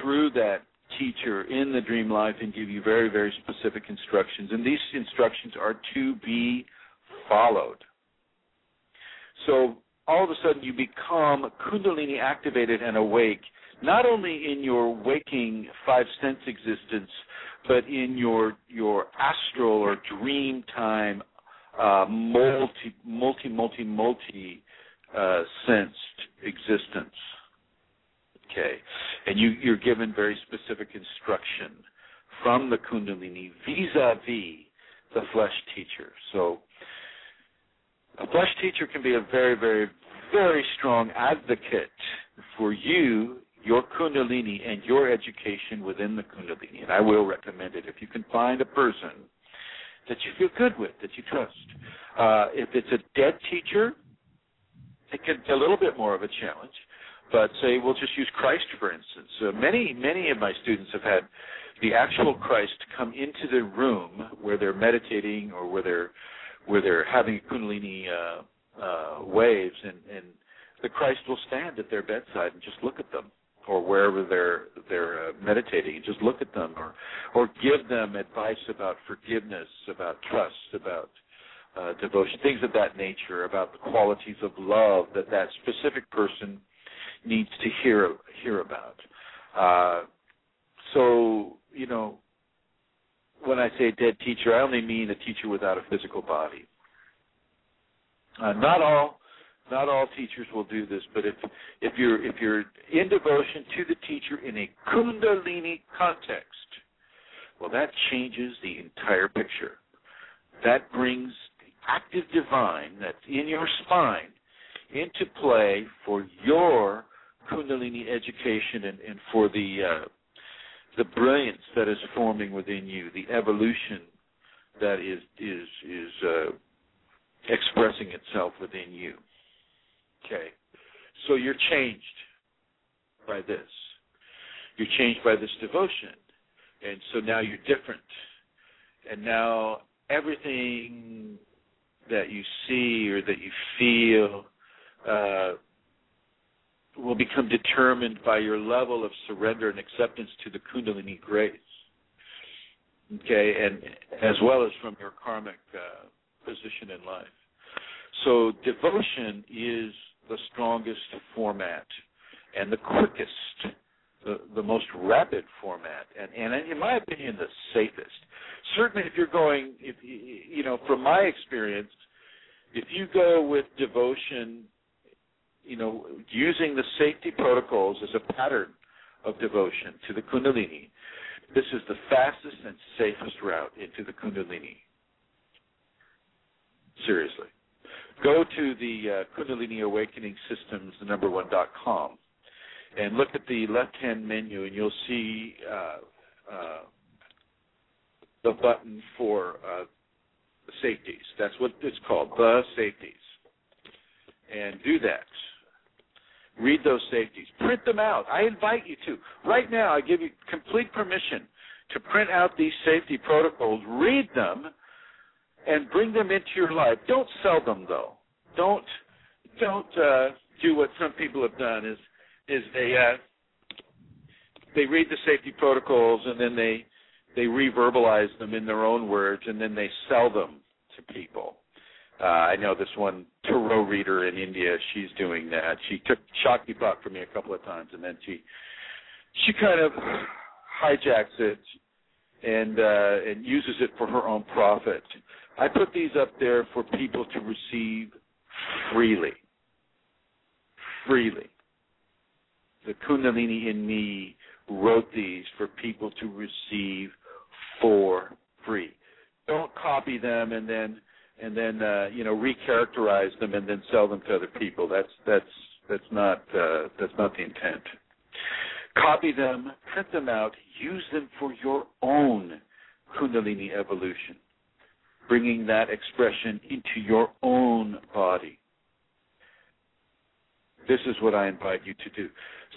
C: through that teacher in the dream life and give you very very specific instructions, and these instructions are to be followed. So all of a sudden you become Kundalini activated and awake, not only in your waking five sense existence, but in your your astral or dream time uh, multi multi multi multi uh, sensed existence. Okay, and you you're given very specific instruction from the Kundalini vis-a-vis the flesh teacher. So a flesh teacher can be a very very very strong advocate for you your Kundalini and your education within the Kundalini. And I will recommend it if you can find a person that you feel good with, that you trust. Uh, if it's a dead teacher, it can be a little bit more of a challenge. But say we'll just use Christ for instance. Uh, many many of my students have had the actual Christ come into the room where they're meditating or where they're where they're having Kundalini uh, uh, waves, and, and the Christ will stand at their bedside and just look at them or wherever they're they're uh, meditating and just look at them or or give them advice about forgiveness about trust about uh, devotion things of that nature about the qualities of love that that specific person needs to hear hear about. Uh, so you know, when I say dead teacher, I only mean a teacher without a physical body. Uh, not all not all teachers will do this, but if if you're if you're in devotion to the teacher in a Kundalini context, well, that changes the entire picture. That brings the active divine that's in your spine into play for your Kundalini education and, and for the uh, the brilliance that is forming within you, the evolution that is is is uh, expressing itself within you. Okay, so you're changed by this. You're changed by this devotion, and so now you're different, and now everything that you see or that you feel uh, will become determined by your level of surrender and acceptance to the Kundalini grace. Okay, and as well as from your karmic uh, position in life. So devotion is the strongest format and the quickest, the, the most rapid format, and, and in my opinion, the safest. Certainly, if you're going, if you know, from my experience, if you go with devotion you know, using the safety protocols as a pattern of devotion to the Kundalini, this is the fastest and safest route into the Kundalini. Seriously. Go to the uh, Kundalini Awakening Systems, the number one dot com, and look at the left hand menu, and you'll see uh, uh, the button for uh, the safeties. That's what it's called, the safeties. And do that Read those safeties. Print them out. I invite you to. Right now, I give you complete permission to print out these safety protocols, read them, and bring them into your life. Don't sell them though. Don't don't uh, do what some people have done is is they uh, they read the safety protocols and then they they reverbalize them in their own words and then they sell them to people. Uh, I know this one tarot reader in India. She's doing that. She took Shaktipat from me a couple of times, and then she she kind of hijacks it and uh, and uses it for her own profit. I put these up there for people to receive freely. Freely. The Kundalini in me wrote these for people to receive for free. Don't copy them and then and then uh, you know recharacterize them and then sell them to other people. That's that's that's not uh, that's not the intent. Copy them, print them out, use them for your own Kundalini evolution, bringing that expression into your own body. This is what I invite you to do.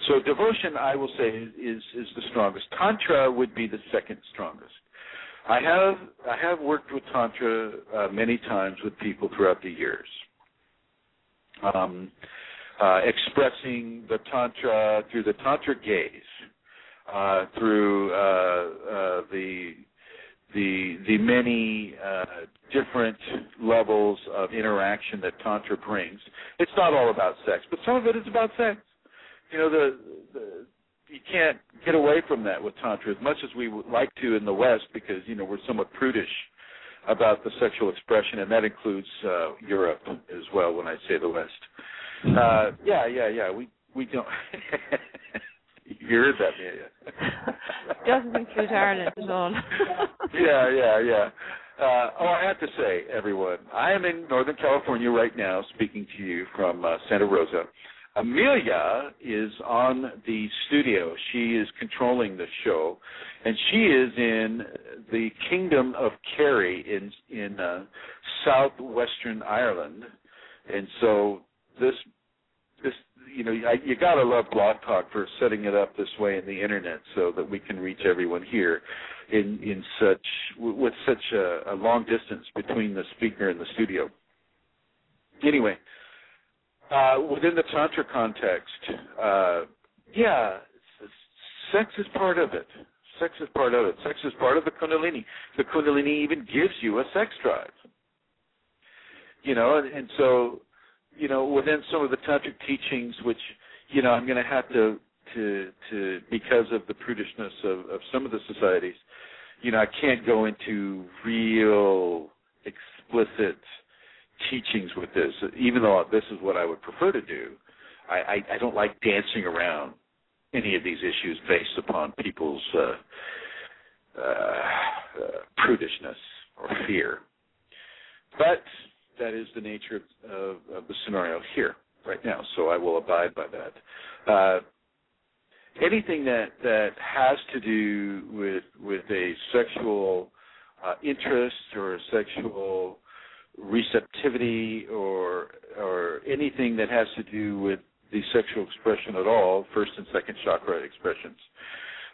C: So devotion, I will say, is is the strongest. Tantra would be the second strongest. I have I have worked with tantra uh, many times with people throughout the years, um, uh, expressing the tantra through the tantra gaze, uh, through uh, uh, the the the many uh, different levels of interaction that tantra brings. It's not all about sex, but some of it is about sex. You know the, the you can't get away from that with tantra as much as we would like to in the West because you know we're somewhat prudish about the sexual expression, and that includes uh, Europe as well. When I say the West, uh, yeah, yeah, yeah, we we don't. you heard that, yeah,
B: yeah. Doesn't include Ireland at all.
C: yeah, yeah, yeah. Uh, oh, I have to say, everyone, I am in Northern California right now, speaking to you from uh, Santa Rosa. Amelia is on the studio. She is controlling the show, and she is in the Kingdom of Kerry in in uh, southwestern Ireland. And so this this you know I, you gotta love Blog Talk for setting it up this way in the internet so that we can reach everyone here in in such with such a, a long distance between the speaker and the studio. Anyway uh, within the tantra context, uh, yeah, sex is part of it. Sex is part of it. Sex is part of the kundalini. The kundalini even gives you a sex drive. You know, and, and so, you know, within some of the tantric teachings, which you know, I'm going to have to to to because of the prudishness of, of some of the societies, you know, I can't go into real explicit teachings with this, even though this is what I would prefer to do. I, I, I don't like dancing around any of these issues based upon people's uh, uh, prudishness or fear. But that is the nature of, of, of, the scenario here right now, so I will abide by that. Uh, anything that that has to do with with a sexual uh, interest or a sexual receptivity or or anything that has to do with the sexual expression at all, first and second chakra expressions,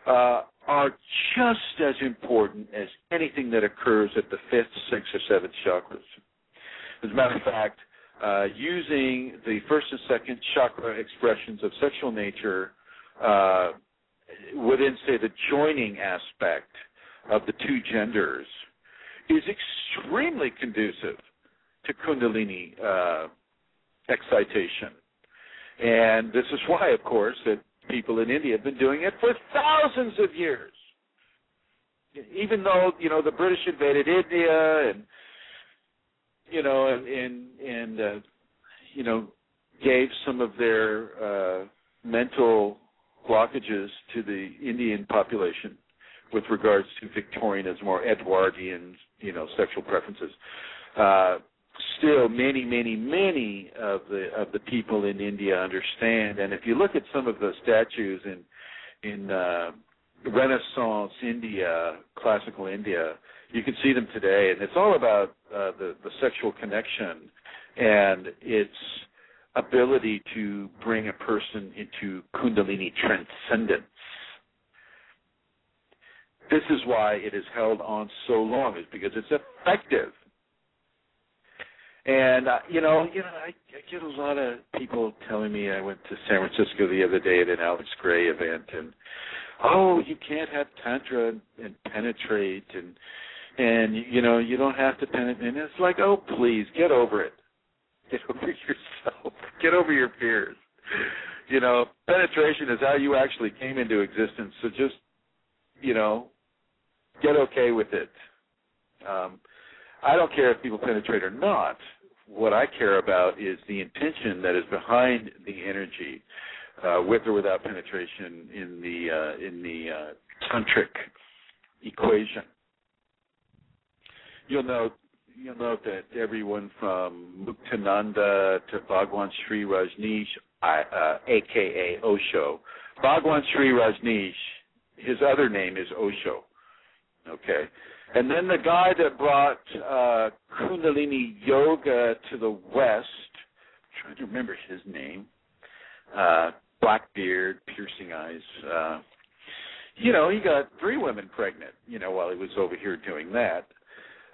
C: uh, are just as important as anything that occurs at the fifth, sixth, or seventh chakras. As a matter of fact, uh, using the first and second chakra expressions of sexual nature uh, within, say, the joining aspect of the two genders is extremely conducive to Kundalini uh, excitation. And this is why, of course, that people in India have been doing it for thousands of years. Even though you know the British invaded India and you know and and, and uh, you know gave some of their uh, mental blockages to the Indian population with regards to Victorianism or Edwardian, you know, sexual preferences. Uh, still, many, many, many of the of the people in India understand. And if you look at some of the statues in in uh, Renaissance India, classical India, you can see them today, and it's all about uh, the the sexual connection and its ability to bring a person into Kundalini transcendence. This is why it is held on so long, is because it's effective. And uh, you know, you know, I, I get a lot of people telling me I went to San Francisco the other day at an Alex Grey event, and oh, you can't have tantra and, and penetrate, and and you know, you don't have to penetrate. And it's like, oh, please get over it get over yourself. Get over your fears. You know, penetration is how you actually came into existence. So just, you know, get okay with it. Um, I don't care if people penetrate or not. What I care about is the intention that is behind the energy, uh, with or without penetration in the uh, in the uh, tantric equation. You'll note you'll note that everyone from Muktananda to Bhagwan Shree Rajneesh, uh, aka Osho, Bhagwan Shree Rajneesh, his other name is Osho. Okay, and then the guy that brought uh, Kundalini Yoga to the West, I'm trying to remember his name, uh, black beard, piercing eyes. Uh, you know, he got three women pregnant. You know, while he was over here doing that.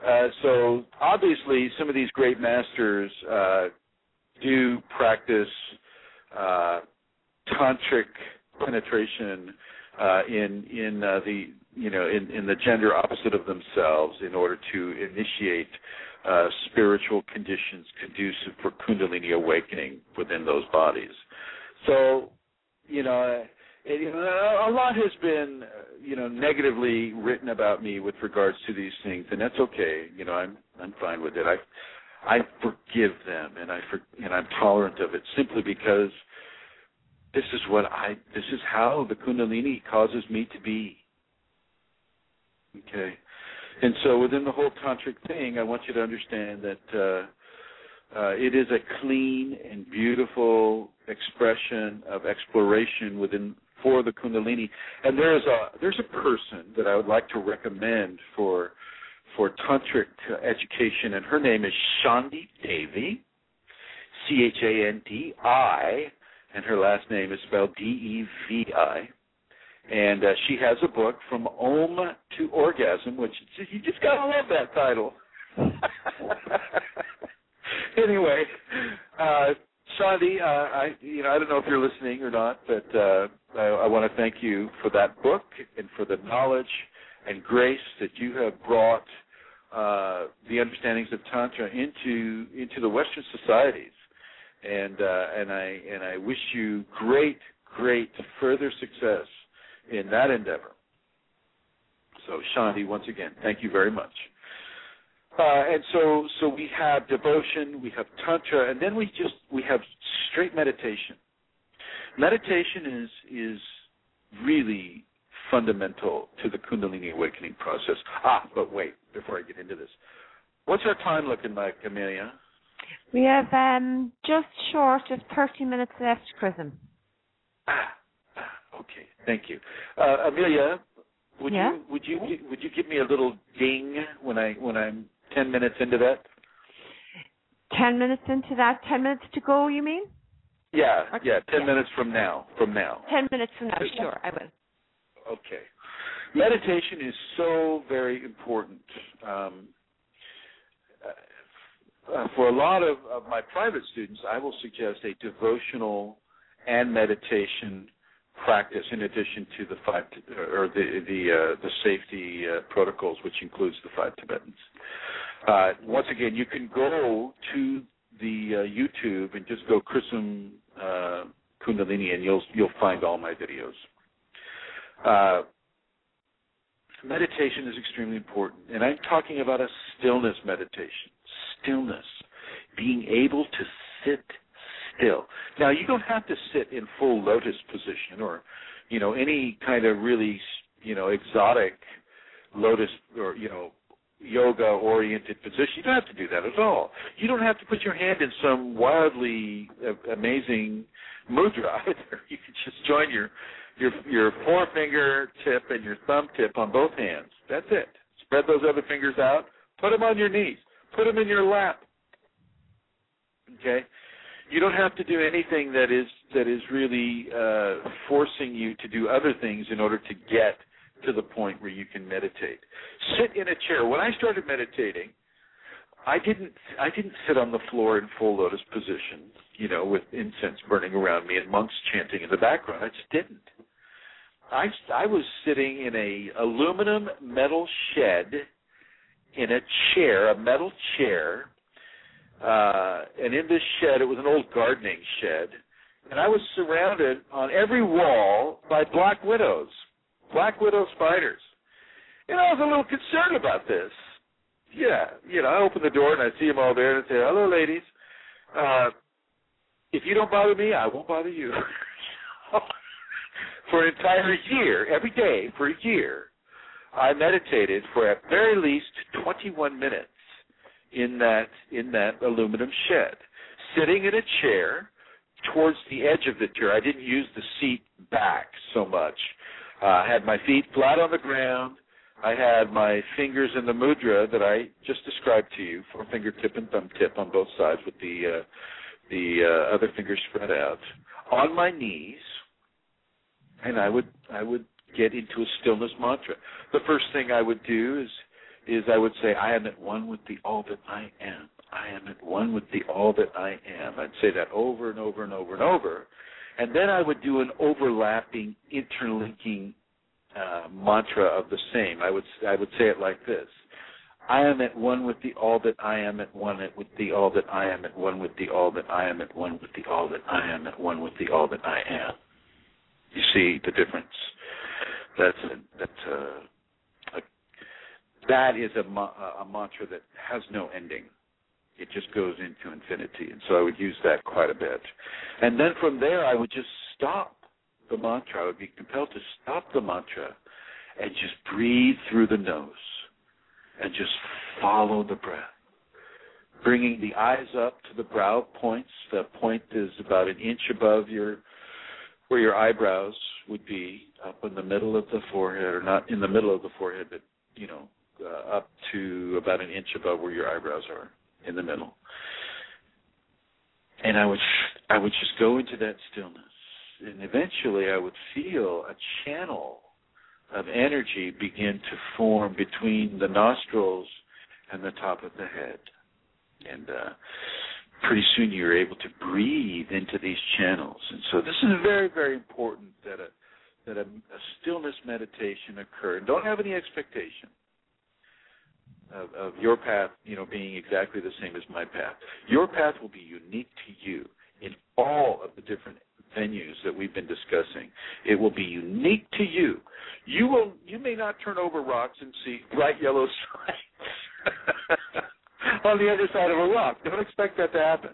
C: Uh, so obviously, some of these great masters uh, do practice uh, tantric penetration uh, in in uh, the you know in, in the gender opposite of themselves in order to initiate uh, spiritual conditions conducive for Kundalini awakening within those bodies. So, you know, you know, a lot has been, you know, negatively written about me with regards to these things, and that's okay. You know, I'm I'm fine with it. I I forgive them, and I for, and I'm tolerant of it simply because this is what I this is how the Kundalini causes me to be. Okay, and so within the whole tantric thing, I want you to understand that. uh uh, it is a clean and beautiful expression of exploration within for the Kundalini. And there's a there's a person that I would like to recommend for for tantric education, and her name is Chandi Devi, C H A N D I, and her last name is spelled D E V I. And uh, she has a book from Om to Orgasm, which you just gotta love that title. anyway, uh, uh, I you know I don't know if you're listening or not, but uh, I, I want to thank you for that book and for the knowledge and grace that you have brought uh, the understandings of tantra into into the Western societies. and uh, and I and I wish you great great further success in that endeavor. So Chandi, once again, thank you very much. Uh, and so, so we have devotion, we have tantra, and then we just we have straight meditation. Meditation is is really fundamental to the Kundalini awakening process. Ah, but wait, before I get into this, what's our time looking like, Amelia?
B: We have um, just short of 30 minutes left, Chrism.
C: Ah, ah, okay, thank you, uh, Amelia. Would
B: Yeah?
C: you would you would you give me a little ding when I when I'm ten minutes into that?
B: 10 minutes into that, 10 minutes to go, you mean?
C: Yeah, yeah, ten
B: yeah.
C: minutes from now. From now.
B: 10 minutes from now, sure, I will.
C: Okay. Meditation is so very important. Um, uh, for a lot of, of my private students, I will suggest a devotional and meditation practice in addition to the five or the the uh, the safety uh, protocols, which includes the five Tibetans. Uh, once again, you can go to the uh, YouTube and just go Chrism uh, Kundalini, and you'll you'll find all my videos. Uh, meditation is extremely important, and I'm talking about a stillness meditation. Stillness, being able to sit still. Now, you don't have to sit in full lotus position or, you know, any kind of really, you know, exotic lotus or you know yoga oriented position. You don't have to do that at all. You don't have to put your hand in some wildly amazing mudra either. You can just join your your your forefinger tip and your thumb tip on both hands. That's it. Spread those other fingers out. Put them on your knees. Put them in your lap. Okay. You don't have to do anything that is that is really uh, forcing you to do other things in order to get to the point where you can meditate. Sit in a chair. When I started meditating, I didn't I didn't sit on the floor in full lotus position, you know, with incense burning around me and monks chanting in the background. I just didn't. I I was sitting in a aluminum metal shed in a chair, a metal chair, uh, and in this shed, it was an old gardening shed, and I was surrounded on every wall by black widows, black widow spiders. And I was a little concerned about this. Yeah, you know, I open the door and I see them all there and I say, "Hello, ladies. Uh, if you don't bother me, I won't bother you." for an entire year, every day for a year, I meditated for at very least 21 minutes in that in that aluminum shed, sitting in a chair towards the edge of the chair. I didn't use the seat back so much. Uh, I had my feet flat on the ground. I had my fingers in the mudra that I just described to you, for fingertip and thumb tip on both sides, with the uh, the uh, other fingers spread out, on my knees, and I would I would get into a stillness mantra. The first thing I would do is is I would say, I am at one with the all that I am. I am at one with the all that I am. I'd say that over and over and over and over. And then I would do an overlapping, interlinking uh, mantra of the same. I would I would say it like this: I am at one with the all that I am at one with the all that I am at one with the all that I am at one with the all that I am at one with the all that I am. You see the difference? That's a, that's a, that is a, a mantra that has no ending. It just goes into infinity, and so I would use that quite a bit. And then from there, I would just stop the mantra. I would be compelled to stop the mantra and just breathe through the nose and just follow the breath. Bringing the eyes up to the brow points. The point is about an inch above your where your eyebrows would be, up in the middle of the forehead, or not in the middle of the forehead, but you know, uh, up to about an inch above where your eyebrows are, in the middle. And I would I would just go into that stillness, and eventually I would feel a channel of energy begin to form between the nostrils and the top of the head, and uh, pretty soon you're able to breathe into these channels. And so this is very very important that a that a, a stillness meditation occur. And don't have any expectation of, of your path, you know, being exactly the same as my path. Your path will be unique to you. In all of the different venues that we've been discussing. It will be unique to you. You will you may not turn over rocks and see bright yellow stripes on the other side of a rock. Don't expect that to happen.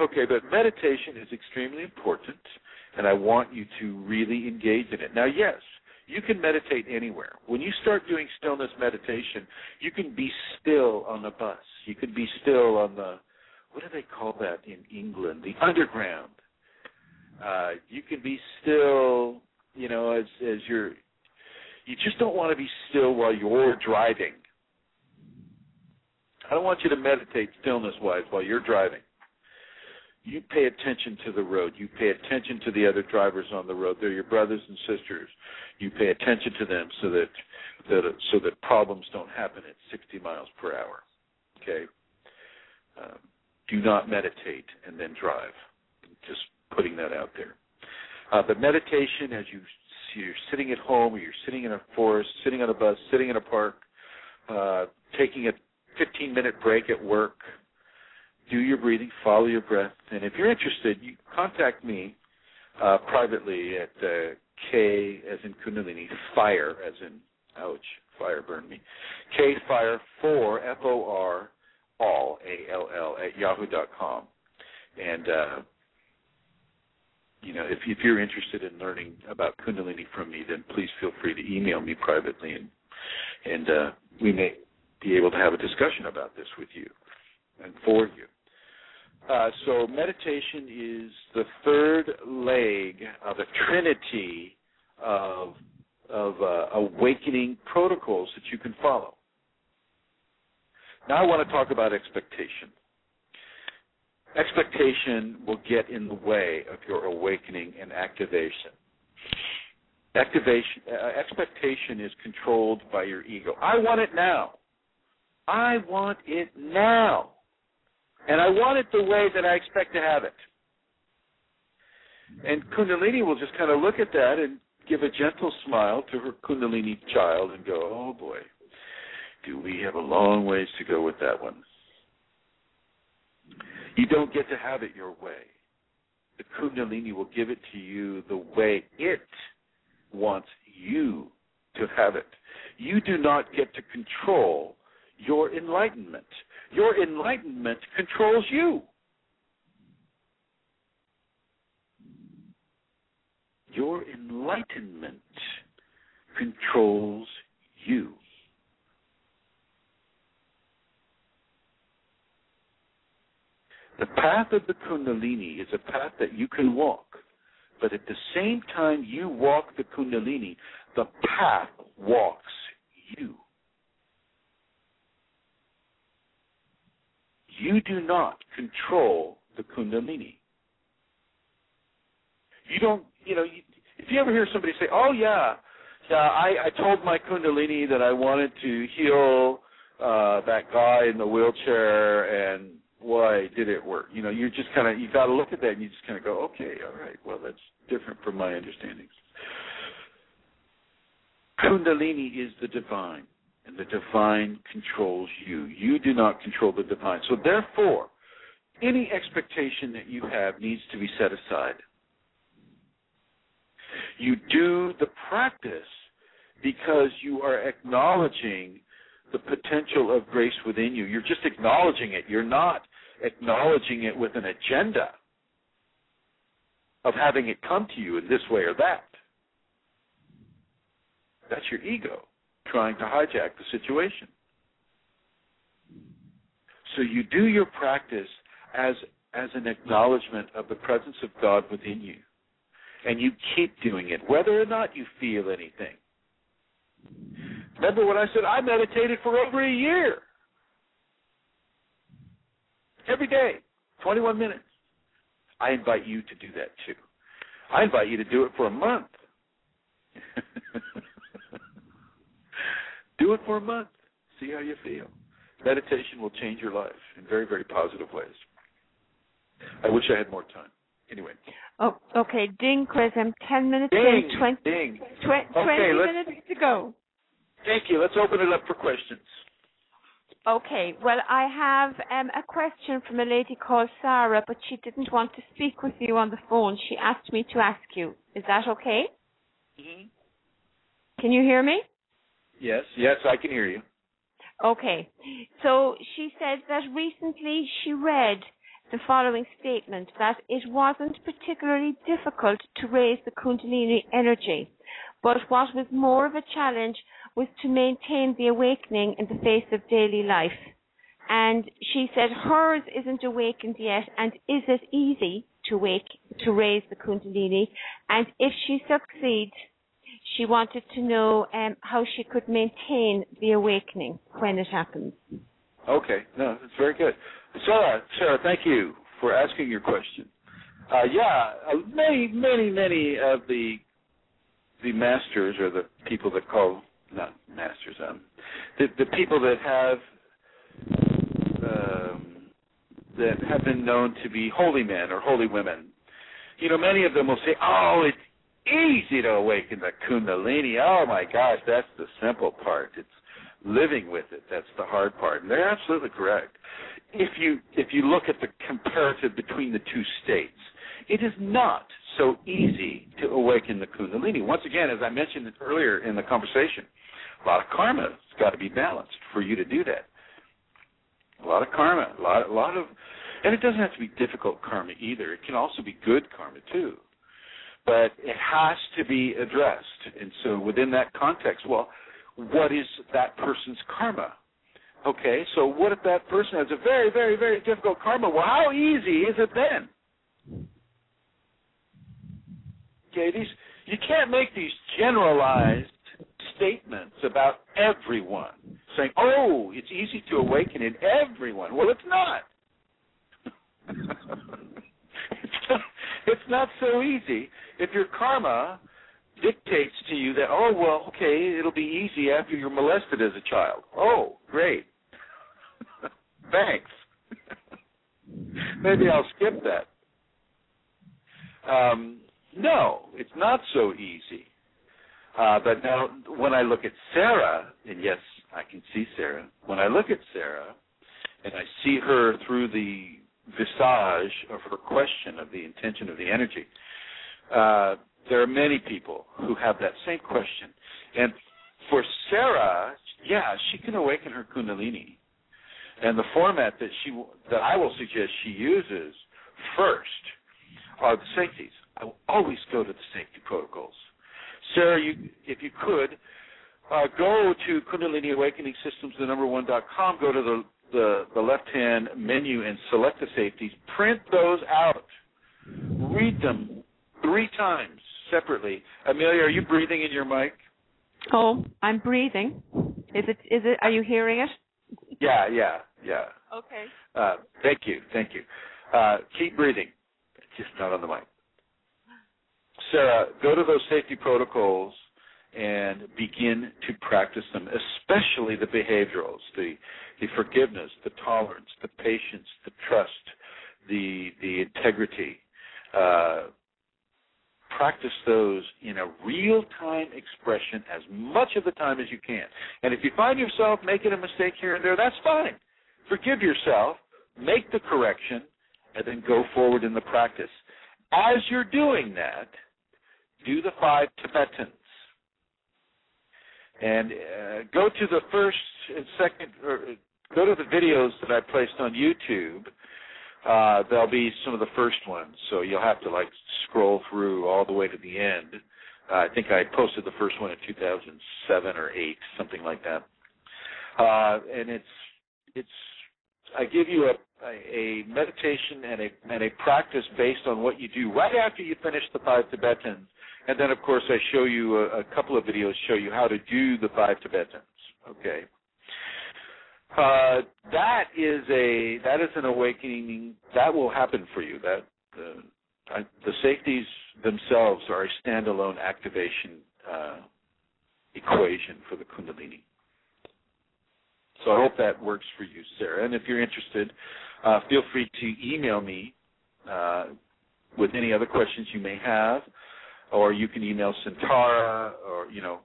C: Okay, but meditation is extremely important and I want you to really engage in it. Now, yes, you can meditate anywhere. When you start doing stillness meditation, you can be still on the bus. You can be still on the what do they call that in England? The underground. Uh, you can be still, you know, as as you're. You just don't want to be still while you're driving. I don't want you to meditate stillness wise while you're driving you pay attention to the road. You pay attention to the other drivers on the road. They're your brothers and sisters. You pay attention to them so that that so that problems don't happen at 60 miles per hour. Okay. Um, do not meditate and then drive. Just putting that out there. Uh, but meditation, as you you're sitting at home or you're sitting in a forest, sitting on a bus, sitting in a park, uh, taking a 15 minute break at work, do your breathing, follow your breath, and if you're interested, you contact me uh, privately at uh, K as in Kundalini, fire as in ouch, fire burned me, K fire four F O R all A L L at yahoo dot com, and uh, you know if if you're interested in learning about Kundalini from me, then please feel free to email me privately, and and uh, we may be able to have a discussion about this with you and for you. Uh, so meditation is the third leg of a trinity of of uh, awakening protocols that you can follow. Now I want to talk about expectation. Expectation will get in the way of your awakening and activation. Activation, uh, expectation is controlled by your ego. I want it now. I want it now. And I want it the way that I expect to have it. And Kundalini will just kind of look at that and give a gentle smile to her Kundalini child and go, oh boy, do we have a long ways to go with that one. You don't get to have it your way. The Kundalini will give it to you the way it wants you to have it. You do not get to control your enlightenment. Your enlightenment controls you. Your enlightenment controls you. The path of the Kundalini is a path that you can walk, but at the same time you walk the Kundalini, the path walks you. You do not control the Kundalini. You don't, you know, you, if you ever hear somebody say, "Oh yeah, yeah, I, I told my Kundalini that I wanted to heal uh, that guy in the wheelchair, and why did it work?" You know, you just kind of you got to look at that and you just kind of go, "Okay, all right, well that's different from my understandings." Kundalini is the divine and the divine controls you. You do not control the divine. So, therefore, any expectation that you have needs to be set aside. You do the practice because you are acknowledging the potential of grace within you. You're just acknowledging it. You're not acknowledging it with an agenda of having it come to you in this way or that. That's your ego trying to hijack the situation. So you do your practice as as an acknowledgement of the presence of God within you. And you keep doing it, whether or not you feel anything. Remember when I said I meditated for over a year? Every day, 21 minutes. I invite you to do that too. I invite you to do it for a month. Do it for a month. See how you feel. Meditation will change your life in very, very positive ways. I wish I had more time. Anyway.
B: Oh, okay. Ding, Chrism. Ten minutes
C: ding,
B: in. 20,
C: ding.
B: Tw-
C: okay,
B: minutes to go.
C: Thank you. Let's open it up for questions.
B: Okay, well, I have um, a question from a lady called Sarah, but she didn't want to speak with you on the phone. She asked me to ask you. Is that okay?
C: Mm-hmm.
B: Can you hear me?
C: Yes, yes, I can hear you.
B: Okay. So she says that recently she read the following statement that it wasn't particularly difficult to raise the Kundalini energy, but what was more of a challenge was to maintain the awakening in the face of daily life. And she said hers isn't awakened yet, and is it easy to wake to raise the Kundalini? And if she succeeds, she wanted to know um, how she could maintain the awakening when it happens.
C: Okay, no, that's very good. Sarah, Sarah, thank you for asking your question. Uh, yeah, uh, many, many, many of the the masters or the people that call not masters, um, the the people that have um, that have been known to be holy men or holy women. You know, many of them will say, "Oh, it's easy to awaken the kundalini. Oh my gosh, that's the simple part. It's living with it. That's the hard part." And they're absolutely correct. If you if you look at the comparative between the two states, it is not so easy to awaken the kundalini. Once again, as I mentioned earlier in the conversation, a lot of karma has got to be balanced for you to do that. A lot of karma, a lot, a lot of, and it doesn't have to be difficult karma either. It can also be good karma too, but it has to be addressed. And so within that context, well, what is that person's karma? Okay, so what if that person has a very, very, very difficult karma? Well, how easy is it then? Okay, these you can't make these generalized statements about everyone, saying, "Oh, it's easy to awaken in everyone." Well, it's not. it's not. It's not so easy if your karma dictates to you that, "Oh, well, okay, it'll be easy after you're molested as a child." Oh, great. Thanks. Maybe I'll skip that. Um, no, it's not so easy. Uh, but now, when I look at Sarah, and yes, I can see Sarah. When I look at Sarah, and I see her through the visage of her question of the intention of the energy, uh, there are many people who have that same question. And for Sarah, yeah, she can awaken her kundalini. And the format that she that I will suggest she uses first are the safeties. I will always go to the safety protocols. Sarah, you, if you could, uh, go to Kundalini Awakening Systems, the number one dot com. Go to the, the, the left hand menu and select the safeties. Print those out. Read them three times separately. Amelia, are you breathing in your mic?
B: Oh, I'm breathing. Is it? Is it? Are you hearing it?
C: Yeah, yeah, yeah.
B: Okay.
C: Uh, thank you, thank you. Uh, keep breathing, just not on the mic. Sarah, go to those safety protocols and begin to practice them, especially the behaviorals, the the forgiveness, the tolerance, the patience, the trust, the the integrity. Uh, practice those in a real time expression as much of the time as you can. And if you find yourself making a mistake here and there, that's fine. Forgive yourself, make the correction, and then go forward in the practice. As you're doing that, do the five Tibetans. And uh, go to the first and second, or go to the videos that I placed on YouTube. Uh, there'll be some of the first ones, so you'll have to like scroll through all the way to the end. Uh, I think I posted the first one in 2007 or eight, something like that. Uh, and it's it's I give you a, a meditation and a and a practice based on what you do right after you finish the five Tibetans, and then of course I show you a, a couple of videos show you how to do the five Tibetans. Okay. Uh, that is a that is an awakening that will happen for you. That uh, I, the safeties themselves are a standalone activation uh, equation for the Kundalini. So I hope that works for you, Sarah. And if you're interested, uh, feel free to email me uh, with any other questions you may have, or you can email Santara, or you know,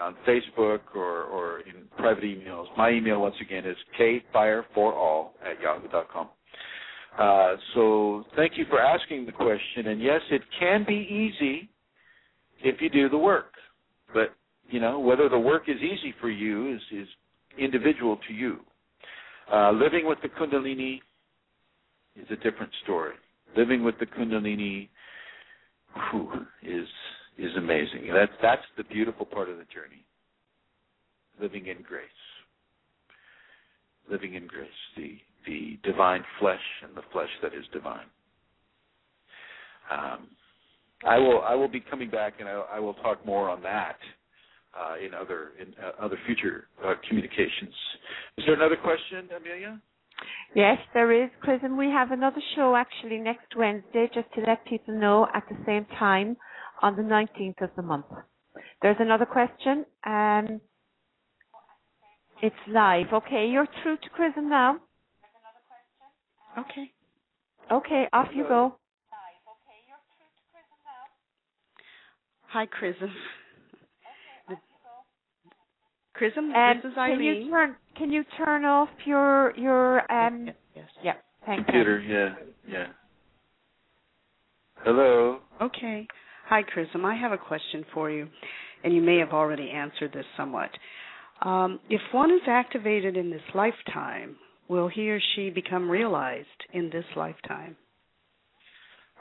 C: on Facebook or, or in private emails. My email, once again, is kfireforall at yahoo.com. Uh, so thank you for asking the question. And yes, it can be easy if you do the work. But, you know, whether the work is easy for you is, is individual to you. Uh, living with the Kundalini is a different story. Living with the Kundalini whew, is is amazing. That's that's the beautiful part of the journey. Living in grace. Living in grace, the the divine flesh and the flesh that is divine. Um, I will I will be coming back and I, I will talk more on that uh, in other in uh, other future uh, communications. Is there another question, Amelia?
B: Yes, there is, Chris, and we have another show actually next Wednesday, just to let people know at the same time on the 19th of the month. There's another question. Um, it's live. Okay, you're through to Chrism now.
D: Okay.
B: Okay, off you go.
D: Hi, Chrism. Chrism,
B: Um,
D: this is
B: can you turn can you turn off your your um
D: Yes, yes.
B: yeah, thank
C: Computer, yeah, yeah. Hello.
D: Okay. Hi, Chrism. I have a question for you, and you may have already answered this somewhat. Um, if one is activated in this lifetime, will he or she become realized in this lifetime?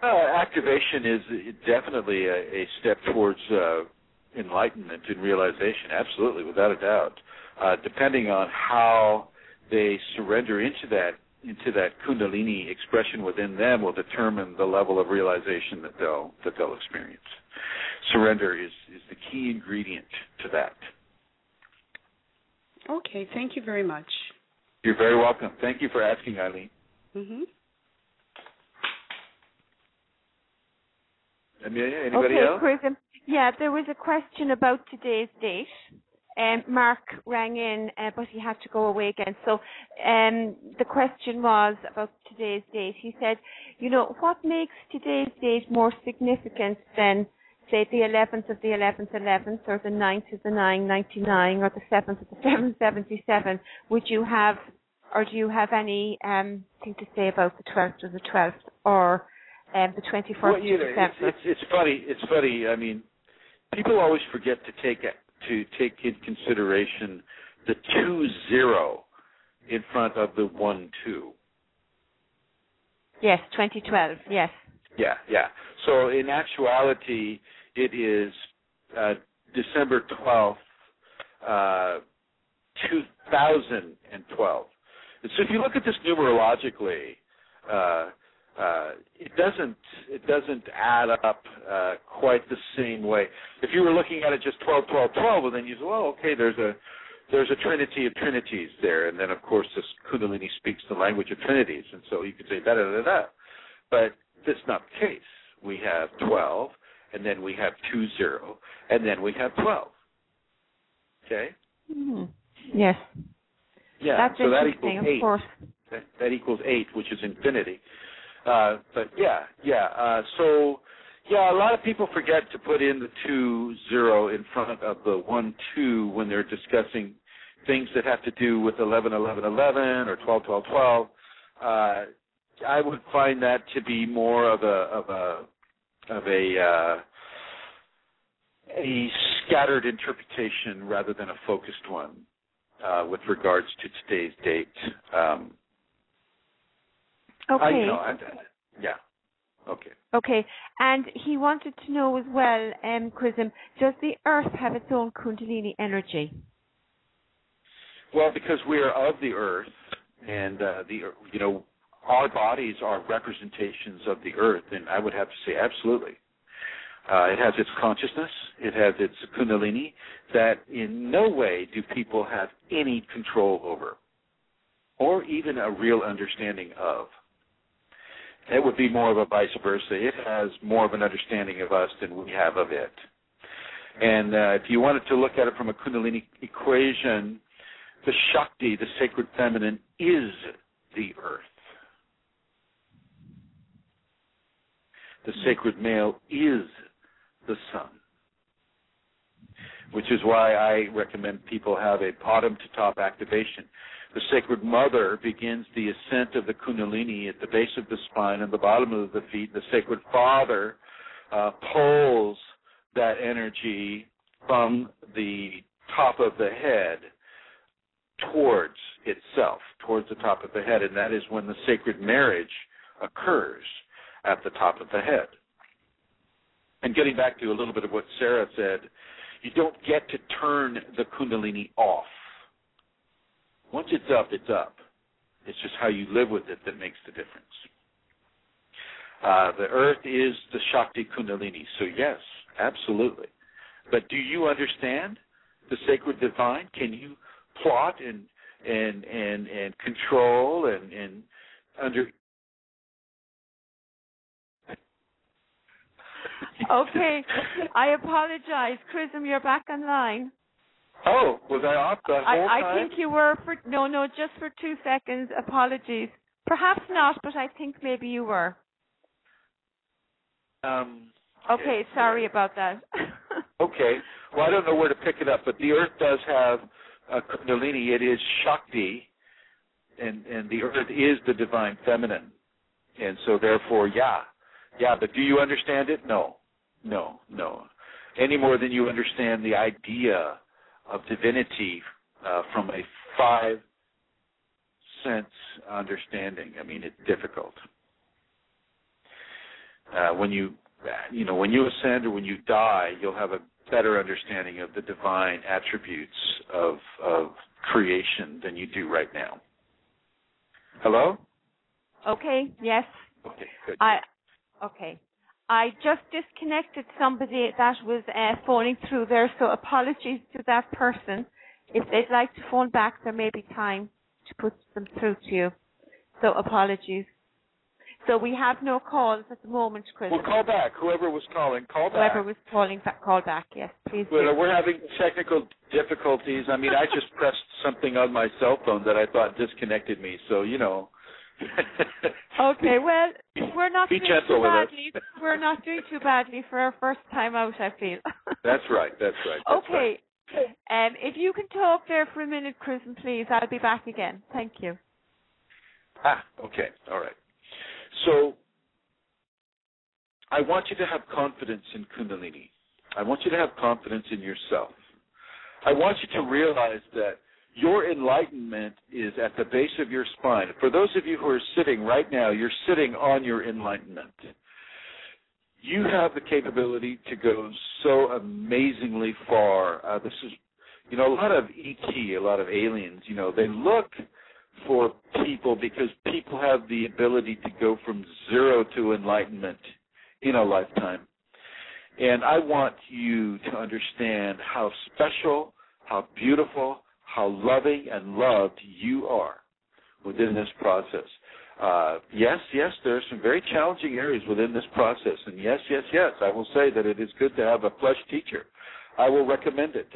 C: Uh, activation is definitely a, a step towards uh, enlightenment and realization. Absolutely, without a doubt. Uh, depending on how they surrender into that into that kundalini expression within them will determine the level of realization that they'll that they'll experience. Surrender is is the key ingredient to that.
D: Okay. Thank you very much.
C: You're very welcome. Thank you for asking, Eileen.
D: hmm
C: Amelia, anybody
B: okay,
C: else?
B: Chrism. Yeah, there was a question about today's date. Um, Mark rang in, uh, but he had to go away again. So um, the question was about today's date. He said, you know, what makes today's date more significant than, say, the 11th of the 11th 11th, or the 9th of the 9 99, or the 7th of the 7 77? Would you have, or do you have any um, thing to say about the 12th or the 12th, or um, the 24th
C: Well,
B: of
C: you know,
B: December?
C: it's, it's it's funny. It's funny. I mean, people always forget to take it- to take in consideration the two zero in front of the one two.
B: Yes, 2012. Yes.
C: Yeah, yeah. So in actuality, it is uh, December twelfth, uh, two thousand and twelve. And so if you look at this numerologically, uh, uh, it doesn't it doesn't add up uh, quite the same way. If you were looking at it just 12, 12, 12, well then you say, well, okay, there's a there's a trinity of trinities there, and then of course this Kundalini speaks the language of trinities, and so you could say da da da da. But that's not the case. We have 12, and then we have two zero, and then we have 12. Okay.
B: hmm Yes.
C: Yeah.
B: That's
C: so that equals eight. That, that equals eight, which is infinity. Uh, but yeah, yeah. Uh, so yeah, a lot of people forget to put in the two zero in front of the one two when they're discussing things that have to do with eleven eleven eleven or twelve twelve twelve. Uh, I would find that to be more of a of a of a uh, a scattered interpretation rather than a focused one uh, with regards to today's date. Um,
B: Okay.
C: I, know, I, yeah. Okay.
B: Okay. And he wanted to know as well, um, Chrism, does the Earth have its own Kundalini energy?
C: Well, because we are of the earth, and uh, the you know our bodies are representations of the earth, and I would have to say absolutely. Uh, it has its consciousness, it has its kundalini that in no way do people have any control over, or even a real understanding of. It would be more of a vice versa. It has more of an understanding of us than we have of it. And uh, if you wanted to look at it from a kundalini equation, the Shakti, the sacred feminine, is the earth. The sacred male is the sun. which is why I recommend people have a bottom to top activation. The Sacred Mother begins the ascent of the Kundalini at the base of the spine and the bottom of the feet. The Sacred Father uh, pulls that energy from the top of the head towards itself, towards the top of the head, and that is when the sacred marriage occurs at the top of the head. And getting back to a little bit of what Sarah said, you don't get to turn the Kundalini off. Once it's up, it's up. It's just how you live with it that makes the difference. Uh, the earth is the Shakti Kundalini, so yes, absolutely. But do you understand the sacred divine? Can you plot and and and and control and and under
B: okay, I apologize, Chrism. You're back online.
C: Oh, was I off the whole
B: I, I
C: time?
B: think you were for no, no, just for two seconds. Apologies. Perhaps not, but I think maybe you were.
C: Um,
B: Okay, sorry about that.
C: Okay. Well, I don't know where to pick it up, but the Earth does have a Kundalini. It is Shakti, and and the Earth is the divine feminine, and so therefore, yeah, yeah. But do you understand it? No, no, no. Any more than you understand the idea of divinity uh, from a five sense understanding. I mean, it's difficult. Uh, when you you know, when you ascend or when you die, you'll have a better understanding of the divine attributes of of creation than you do right now. Hello?
B: okay, yes.
C: Okay, good.
B: I okay. I just disconnected somebody that was uh, phoning through there, so apologies to that person. If they'd like to phone back, there may be time to put them through to you. So apologies. So we have no calls at the moment, Chris.
C: well, call back. Whoever was calling, call back.
B: Whoever was calling, call back. Yes, please.
C: Well, we're having technical difficulties. I mean, I just pressed something on my cell phone that I thought disconnected me. So you know.
B: Okay, well, we're not
C: Be
B: doing too badly. We're not doing too badly for our first time out, I feel.
C: That's right. That's right. That's right.
B: okay. Um, if you can talk there for a minute, Kristen, please, I'll be back again. Thank you.
C: Ah, okay. All right. So I want you to have confidence in Kundalini. I want you to have confidence in yourself. I want you to realize that your enlightenment is at the base of your spine. For those of you who are sitting right now, you're sitting on your enlightenment. You have the capability to go so amazingly far. Uh, this is, you know, a lot of ET, a lot of aliens, you know, they look for people because people have the ability to go from zero to enlightenment in a lifetime. And I want you to understand how special, how beautiful, how loving and loved you are within this process. Uh, yes, yes, there are some very challenging areas within this process. And yes, yes, yes, I will say that it is good to have a flesh teacher. I will recommend it.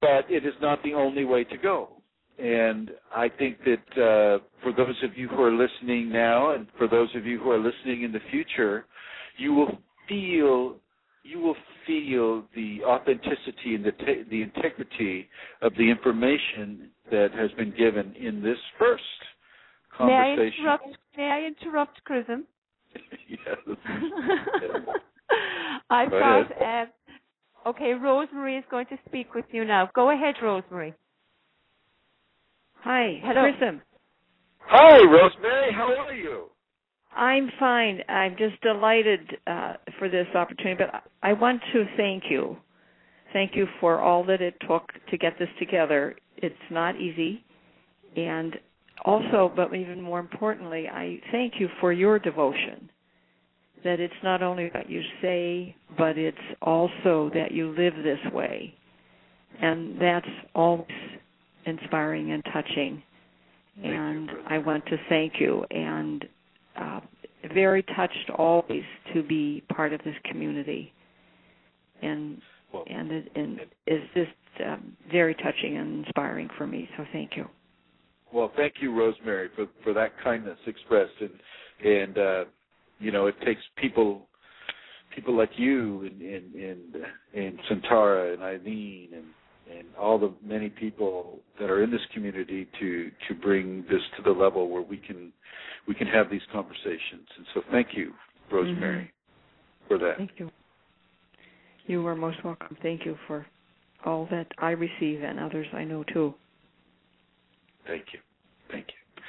C: But it is not the only way to go. And I think that uh, for those of you who are listening now, and for those of you who are listening in the future, you will feel you will feel the authenticity and the te- the integrity of the information that has been given in this first
B: May I
C: conversation.
B: interrupt? May I interrupt, Chrism?
C: yes.
B: I've
C: Go
B: got. Uh, okay, Rosemary is going to speak with you now. Go ahead, Rosemary.
E: Hi,
B: Hello.
E: Chrism.
C: Hi, Rosemary. How are you?
E: I'm fine. I'm just delighted uh, for this opportunity, but I want to thank you. Thank you for all that it took to get this together. It's not easy. And also, but even more importantly, I thank you for your devotion. That it's not only what you say, but it's also that you live this way. And that's always inspiring and touching.
C: Thank
E: and
C: Kristen.
E: I want to thank you and uh, very touched always to be part of this community. And
C: Well,
E: and it and is just um, very touching and inspiring for me. So thank you.
C: Well, thank you, Rosemary, for for that kindness expressed, and and uh, you know, it takes people people like you and and and, and Santara and Eileen and and all the many people that are in this community to to bring this to the level where we can we can have these conversations. And so thank you, Rosemary, mm-hmm. for that.
E: Thank you. You are most welcome. Thank you for all that I receive and others I know too.
C: Thank you. Thank you.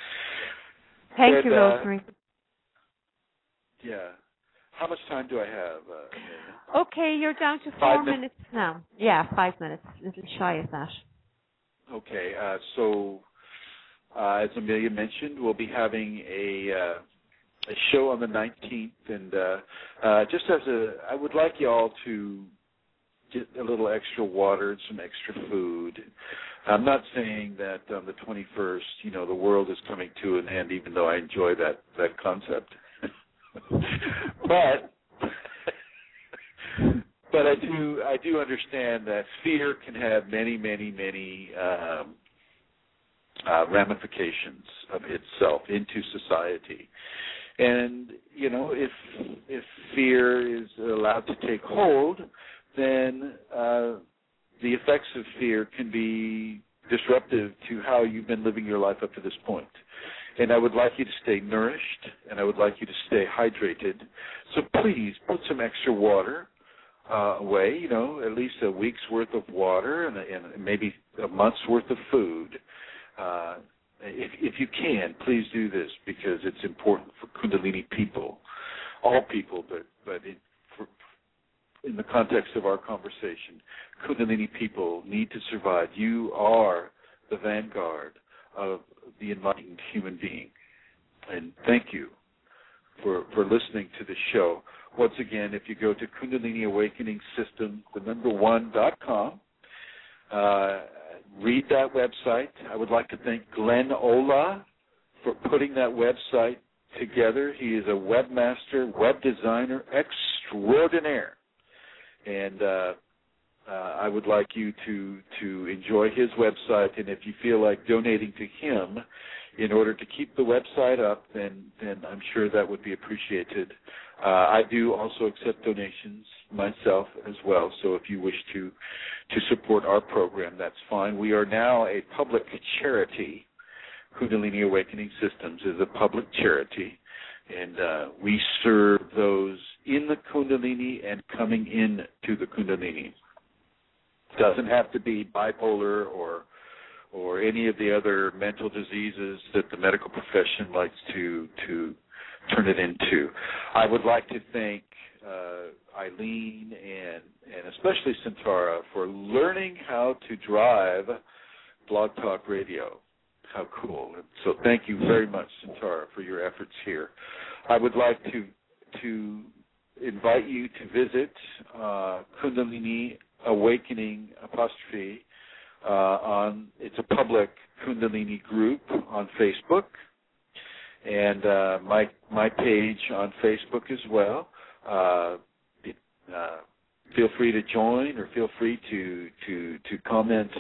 B: Thank but, you, uh, Rosemary.
C: Yeah. How much time do I have?
B: Uh, okay, you're down to four minutes now. Yeah, five minutes. A little shy of that.
C: Okay, uh, so uh, as Amelia mentioned, we'll be having a uh, a show on the 19th, and uh, uh, just as a, I would like you all to get a little extra water and some extra food. I'm not saying that on the 21st, you know, the world is coming to an end, even though I enjoy that that concept. But but I do I do understand that fear can have many many many um, uh, ramifications of itself into society, and you know if if fear is allowed to take hold, then uh, the effects of fear can be disruptive to how you've been living your life up to this point. And I would like you to stay nourished and I would like you to stay hydrated. So please put some extra water uh, away, you know, at least a week's worth of water and, and maybe a month's worth of food. Uh, if, if you can, please do this because it's important for Kundalini people, all people, but but it, for, in the context of our conversation, Kundalini people need to survive. You are the vanguard of the enlightened human being. And thank you for, for listening to the show. Once again, if you go to Kundalini Awakening System, the number one dot com, uh, read that website. I would like to thank Glenn Ola for putting that website together. He is a webmaster, web designer extraordinaire. And uh, I would like you to to enjoy his website, and if you feel like donating to him in order to keep the website up, then then I'm sure that would be appreciated. Uh, I do also accept donations myself as well. So if you wish to to support our program, that's fine. We are now a public charity. Kundalini Awakening Systems is a public charity, and uh, we serve those in the Kundalini and coming in to the Kundalini. Doesn't have to be bipolar or or any of the other mental diseases that the medical profession likes to to turn it into. I would like to thank uh, Eileen and and especially Santara for learning how to drive Blog Talk Radio. How cool! So thank you very much, Santara, for your efforts here. I would like to to invite you to visit uh, Kundalini awakening apostrophe uh, on it's a public kundalini group on facebook. And uh, my my page on facebook as well. Uh, uh, feel free to join or feel free to to to comment.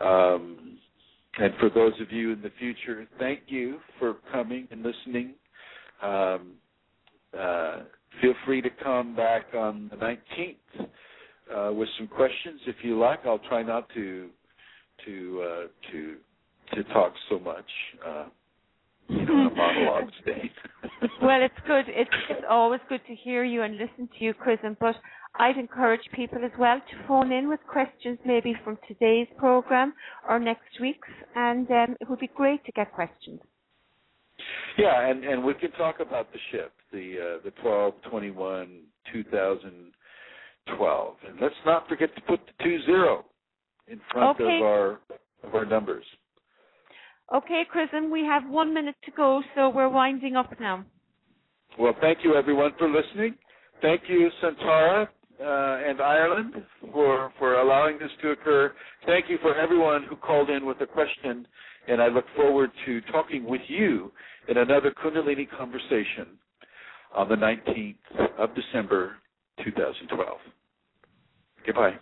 C: Um, and for those of you in the future thank you for coming and listening. Um, uh, feel free to come back on the 19th uh, with some questions if you like. I'll try not to to uh, to to talk so much. Uh, you know, a monologue state.
B: well, it's good. It's, it's always good to hear you and listen to you, Chrism. But I'd encourage people as well to phone in with questions, maybe from today's program or next week's, and um, it would be great to get questions.
C: Yeah, and and we can talk about the ship, the uh, the twelve twenty one two thousand 12. And let's not forget to put the two zero in front
B: okay.
C: of our of our numbers.
B: Okay, Chrism, we have one minute to go, so we're winding up now.
C: Well, thank you everyone for listening. Thank you, Santara uh, and Eileen, for for allowing this to occur. Thank you for everyone who called in with a question, and I look forward to talking with you in another Kundalini conversation on the 19th of December 2012. Goodbye.